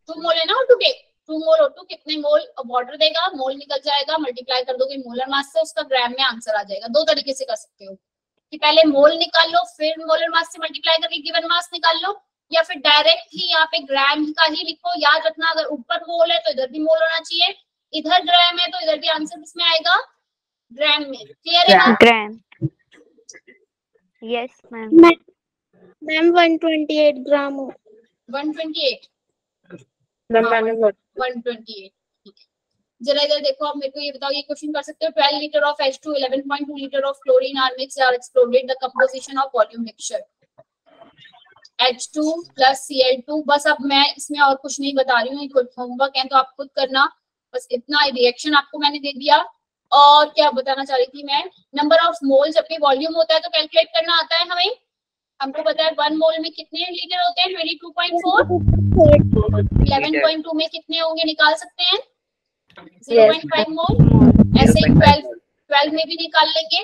टू मोल है ना ओ टू के? टू मोल ओ टू कितने मोल वाटर देगा मोल निकल जाएगा मल्टीप्लाई कर दोगे मोलर मास से उसका ग्राम में आंसर आ जाएगा। दो तरीके से कर सकते हो। कि पहले मोल निकाल लो फिर मोलर मास से मल्टीप्लाई करके गिवन मास निकाल लो या फिर डायरेक्ट ही यहाँ पे ग्राम का ही लिखो। याद रखना अगर ऊपर मोल है तो इधर भी मोल होना चाहिए। इधर ग्राम है तो इधर भी आंसर किसमें आएगा ग्राम में। क्लियर है gram yes ma'am ma'am 128 gram हो। 128 मैम मैंने बोला 128 ठीक है जरा इधर देखो आप मेरे को ये बताओ, ये क्वेश्चन कर सकते हो? 12 litre of H2 11.2 litre of chlorine are mix are exploded the composition of volume mixture H2 plus Cl2 बस अब मैं इसमें और कुछ नहीं बता रही हूँ होमवर्क है तो आप खुद करना। बस इतना रिएक्शन आपको मैंने दे दिया। और क्या बताना चाह रही थी मैं? नंबर ऑफ़ मोल जब भी वॉल्यूम होता है तो कैलकुलेट करना आता है हमें। हमको पता है वन मोल में कितने लीटर होते हैं? Twenty two point four eleven point two में कितने होंगे? निकाल सकते हैं? ज़ीरो पॉइंट फाइव मोल ऐसे ट्वेल्व ट्वेल्व में भी निकाल लेंगे।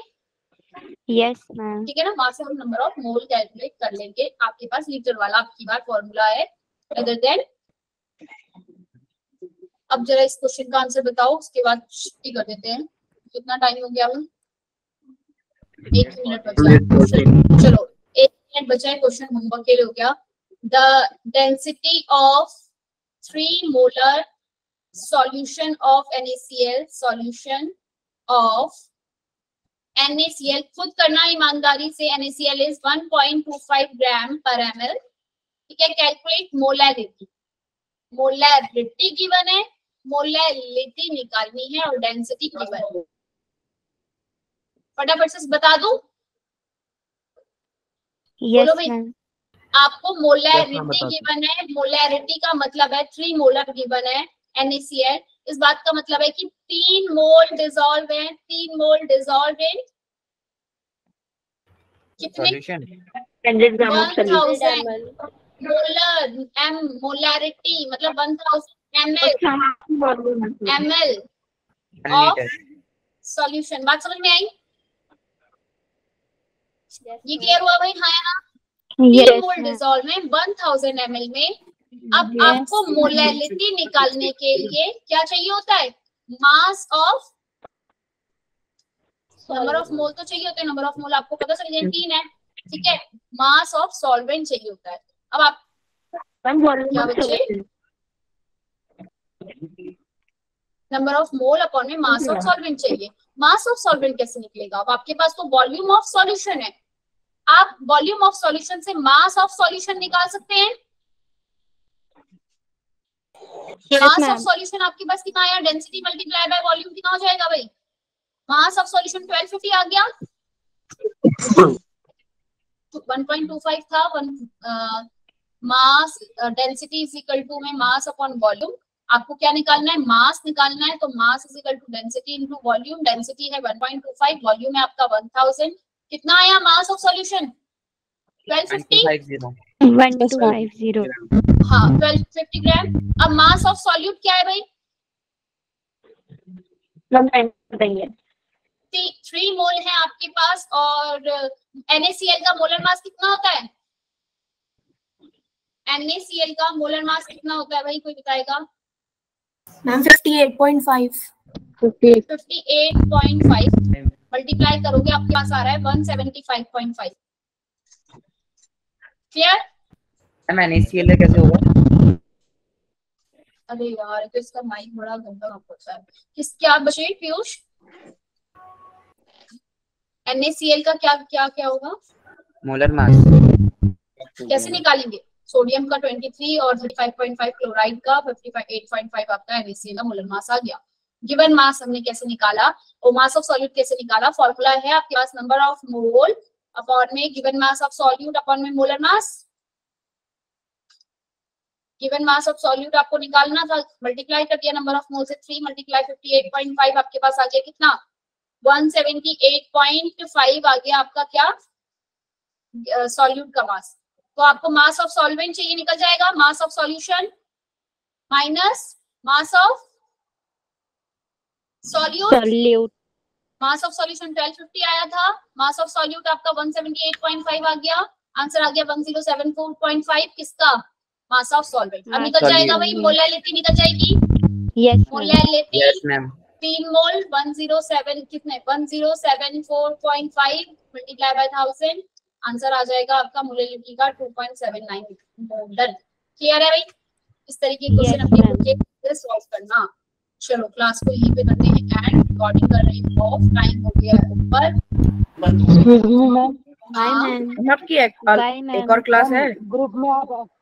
यस मैम ठीक है ना? वहाँ से हम नंबर ऑफ़ मोल कैलकुलेट कर लेंगे। आपके पास लीटर वाला आपकी बार फॉर्मूला है। अदर देन अब जरा इस क्वेश्चन का आंसर बताओ उसके बाद छुट्टी कर देते हैं। कितना टाइम हो गया हमें एक मिनट बचा। चलो मिनट बचा है क्वेश्चन होमवर्क के लिए हो गया। The density of three molar solution of NaCl solution of NaCl खुद करना ईमानदारी से NaCl is 1.25 ग्राम पर ml ठीक है कैलकुलेट मोलैरिटी मोलैरिटी गिवन है मोलैरिटी निकालनी है और डेंसिटी गिवन फटाफट से बता दूँ मैम आपको मोलैरिटी गिवन है मोलैरिटी का मतलब है थ्री मोलर गिवन है NaCl इस बात का मतलब है कि तीन मोल डिजोल्व है तीन मोल डिजोल्व है। कितने? मोलर एम मोलैरिटी मतलब one thousand M L M L one solution बात समझ में आई? ये क्लियर हुआ भाई? हाँ या ना? मोल डिजोल्व में वन थाउज़ेंड में। अब Yes. आपको मोलैलिटी निकालने के लिए क्या चाहिए होता है? Mass of number of mole तो चाहिए होता है नंबर ऑफ़ मोल आपको पता चल तीन है ठीक है? मास ऑफ़ सॉल्वेंट चाहिए होता है। अब आप क्या बच्चे? नंबर ऑफ़ मोल अपॉन में मास ऑफ़ सॉल्वेंट चाहिए। मास ऑफ़ सॉल्वेंट कैसे निकलेगा? अब आपके पास तो वॉल्यूम ऑफ़ सॉल्यूशन है। आप वॉल्यूम ऑफ़ सॉल्यूशन से मास ऑफ़ सॉल्यूशन निकाल सकते हैं। मास ऑफ़ सॉल्यूशन आपके पास कितना आया? डेंसिटी मल्टीप्लाई बाय वॉल्यूम कितना हो जाएगा भाई? मास ऑफ़ सॉल्यूशन 1250 आ गया। 1.25 था। One mass density is equal to में मास अपॉन वॉल्यूम आपको क्या निकालना है? मास निकालना है तो mass is equal to density into volume density है 1.25 वॉल्यूम है आपका 1000 कितना आया mass of solution 1250 five zero one two five zero हाँ 1250 ग्राम अब मास ऑफ़ सॉल्यूट क्या है भाई? थ्री मोल है आपके पास और NaCl का मोलर मास कितना होता है? NaCl का मोलर मास कितना होता है भाई? कोई बताएगा? मैम 58.5 58.5 मल्टीप्लाई करोगे आपके पास आ रहा है 175.5 क्लियर मैम NaCl कैसे होगा? अरे यार तो इसका माइक बड़ा गंदा काम करता है किस क्या बचे पीयूष? NaCl का क्या क्या क्या होगा? मोलर मास कैसे निकालेंगे? सोडियम का 23 और 35.5 क्लोराइड का 55.8.5 आपका NaCl का मोलर मास आ गया। गिवन मास हमने कैसे निकाला? और मास ऑफ़ सॉल्यूट कैसे निकाला? फॉर्मूला है आपके पास नंबर ऑफ़ मोल अपॉन में given mass of solute upon में molar mass given mass of solute आपको निकालना था। मल्टीप्लाई कर दिया नंबर ऑफ़ मोल से three multiply fifty eight point five आपके पास आ गया कितना? One seventy eight point five आ गया आपका क्या? सॉल्यूट uh, का मास तो आपको मास ऑफ़ सॉल्वेंट चाहिए निकल जाएगा। Mass of solution minus mass of solute? Solute. Mass of solution 1250 आया था। मास ऑफ़ सॉल्यूट आपका 178.5 आ गया। आंसर आ गया 1074.5 किसका? Mass of solvent. अब निकल जाएगा solute. भाई मोलैलिटी निकल जाएगी। यस मोलैलिटी यस मैम तीन मोल 107 कितने? 1074.5 मल्टीप्लाई बाय 1000 आंसर आ जाएगा आपका मोलैलिटी का 2.79 डन। क्लियर है भाई? इस तरीके Yes, क्वेश्चन अपने बुक के सॉल्व करना। चलो क्लास को यहीं पे करते हैं एंड रिकॉर्डिंग कर रही हूँ. ऑफ़ टाइम हो गया है. ऊपर. मैम आपकी एक, बाय मैम एक और क्लास है? ग्रुप में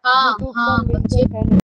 हाँ हाँ बच्चे।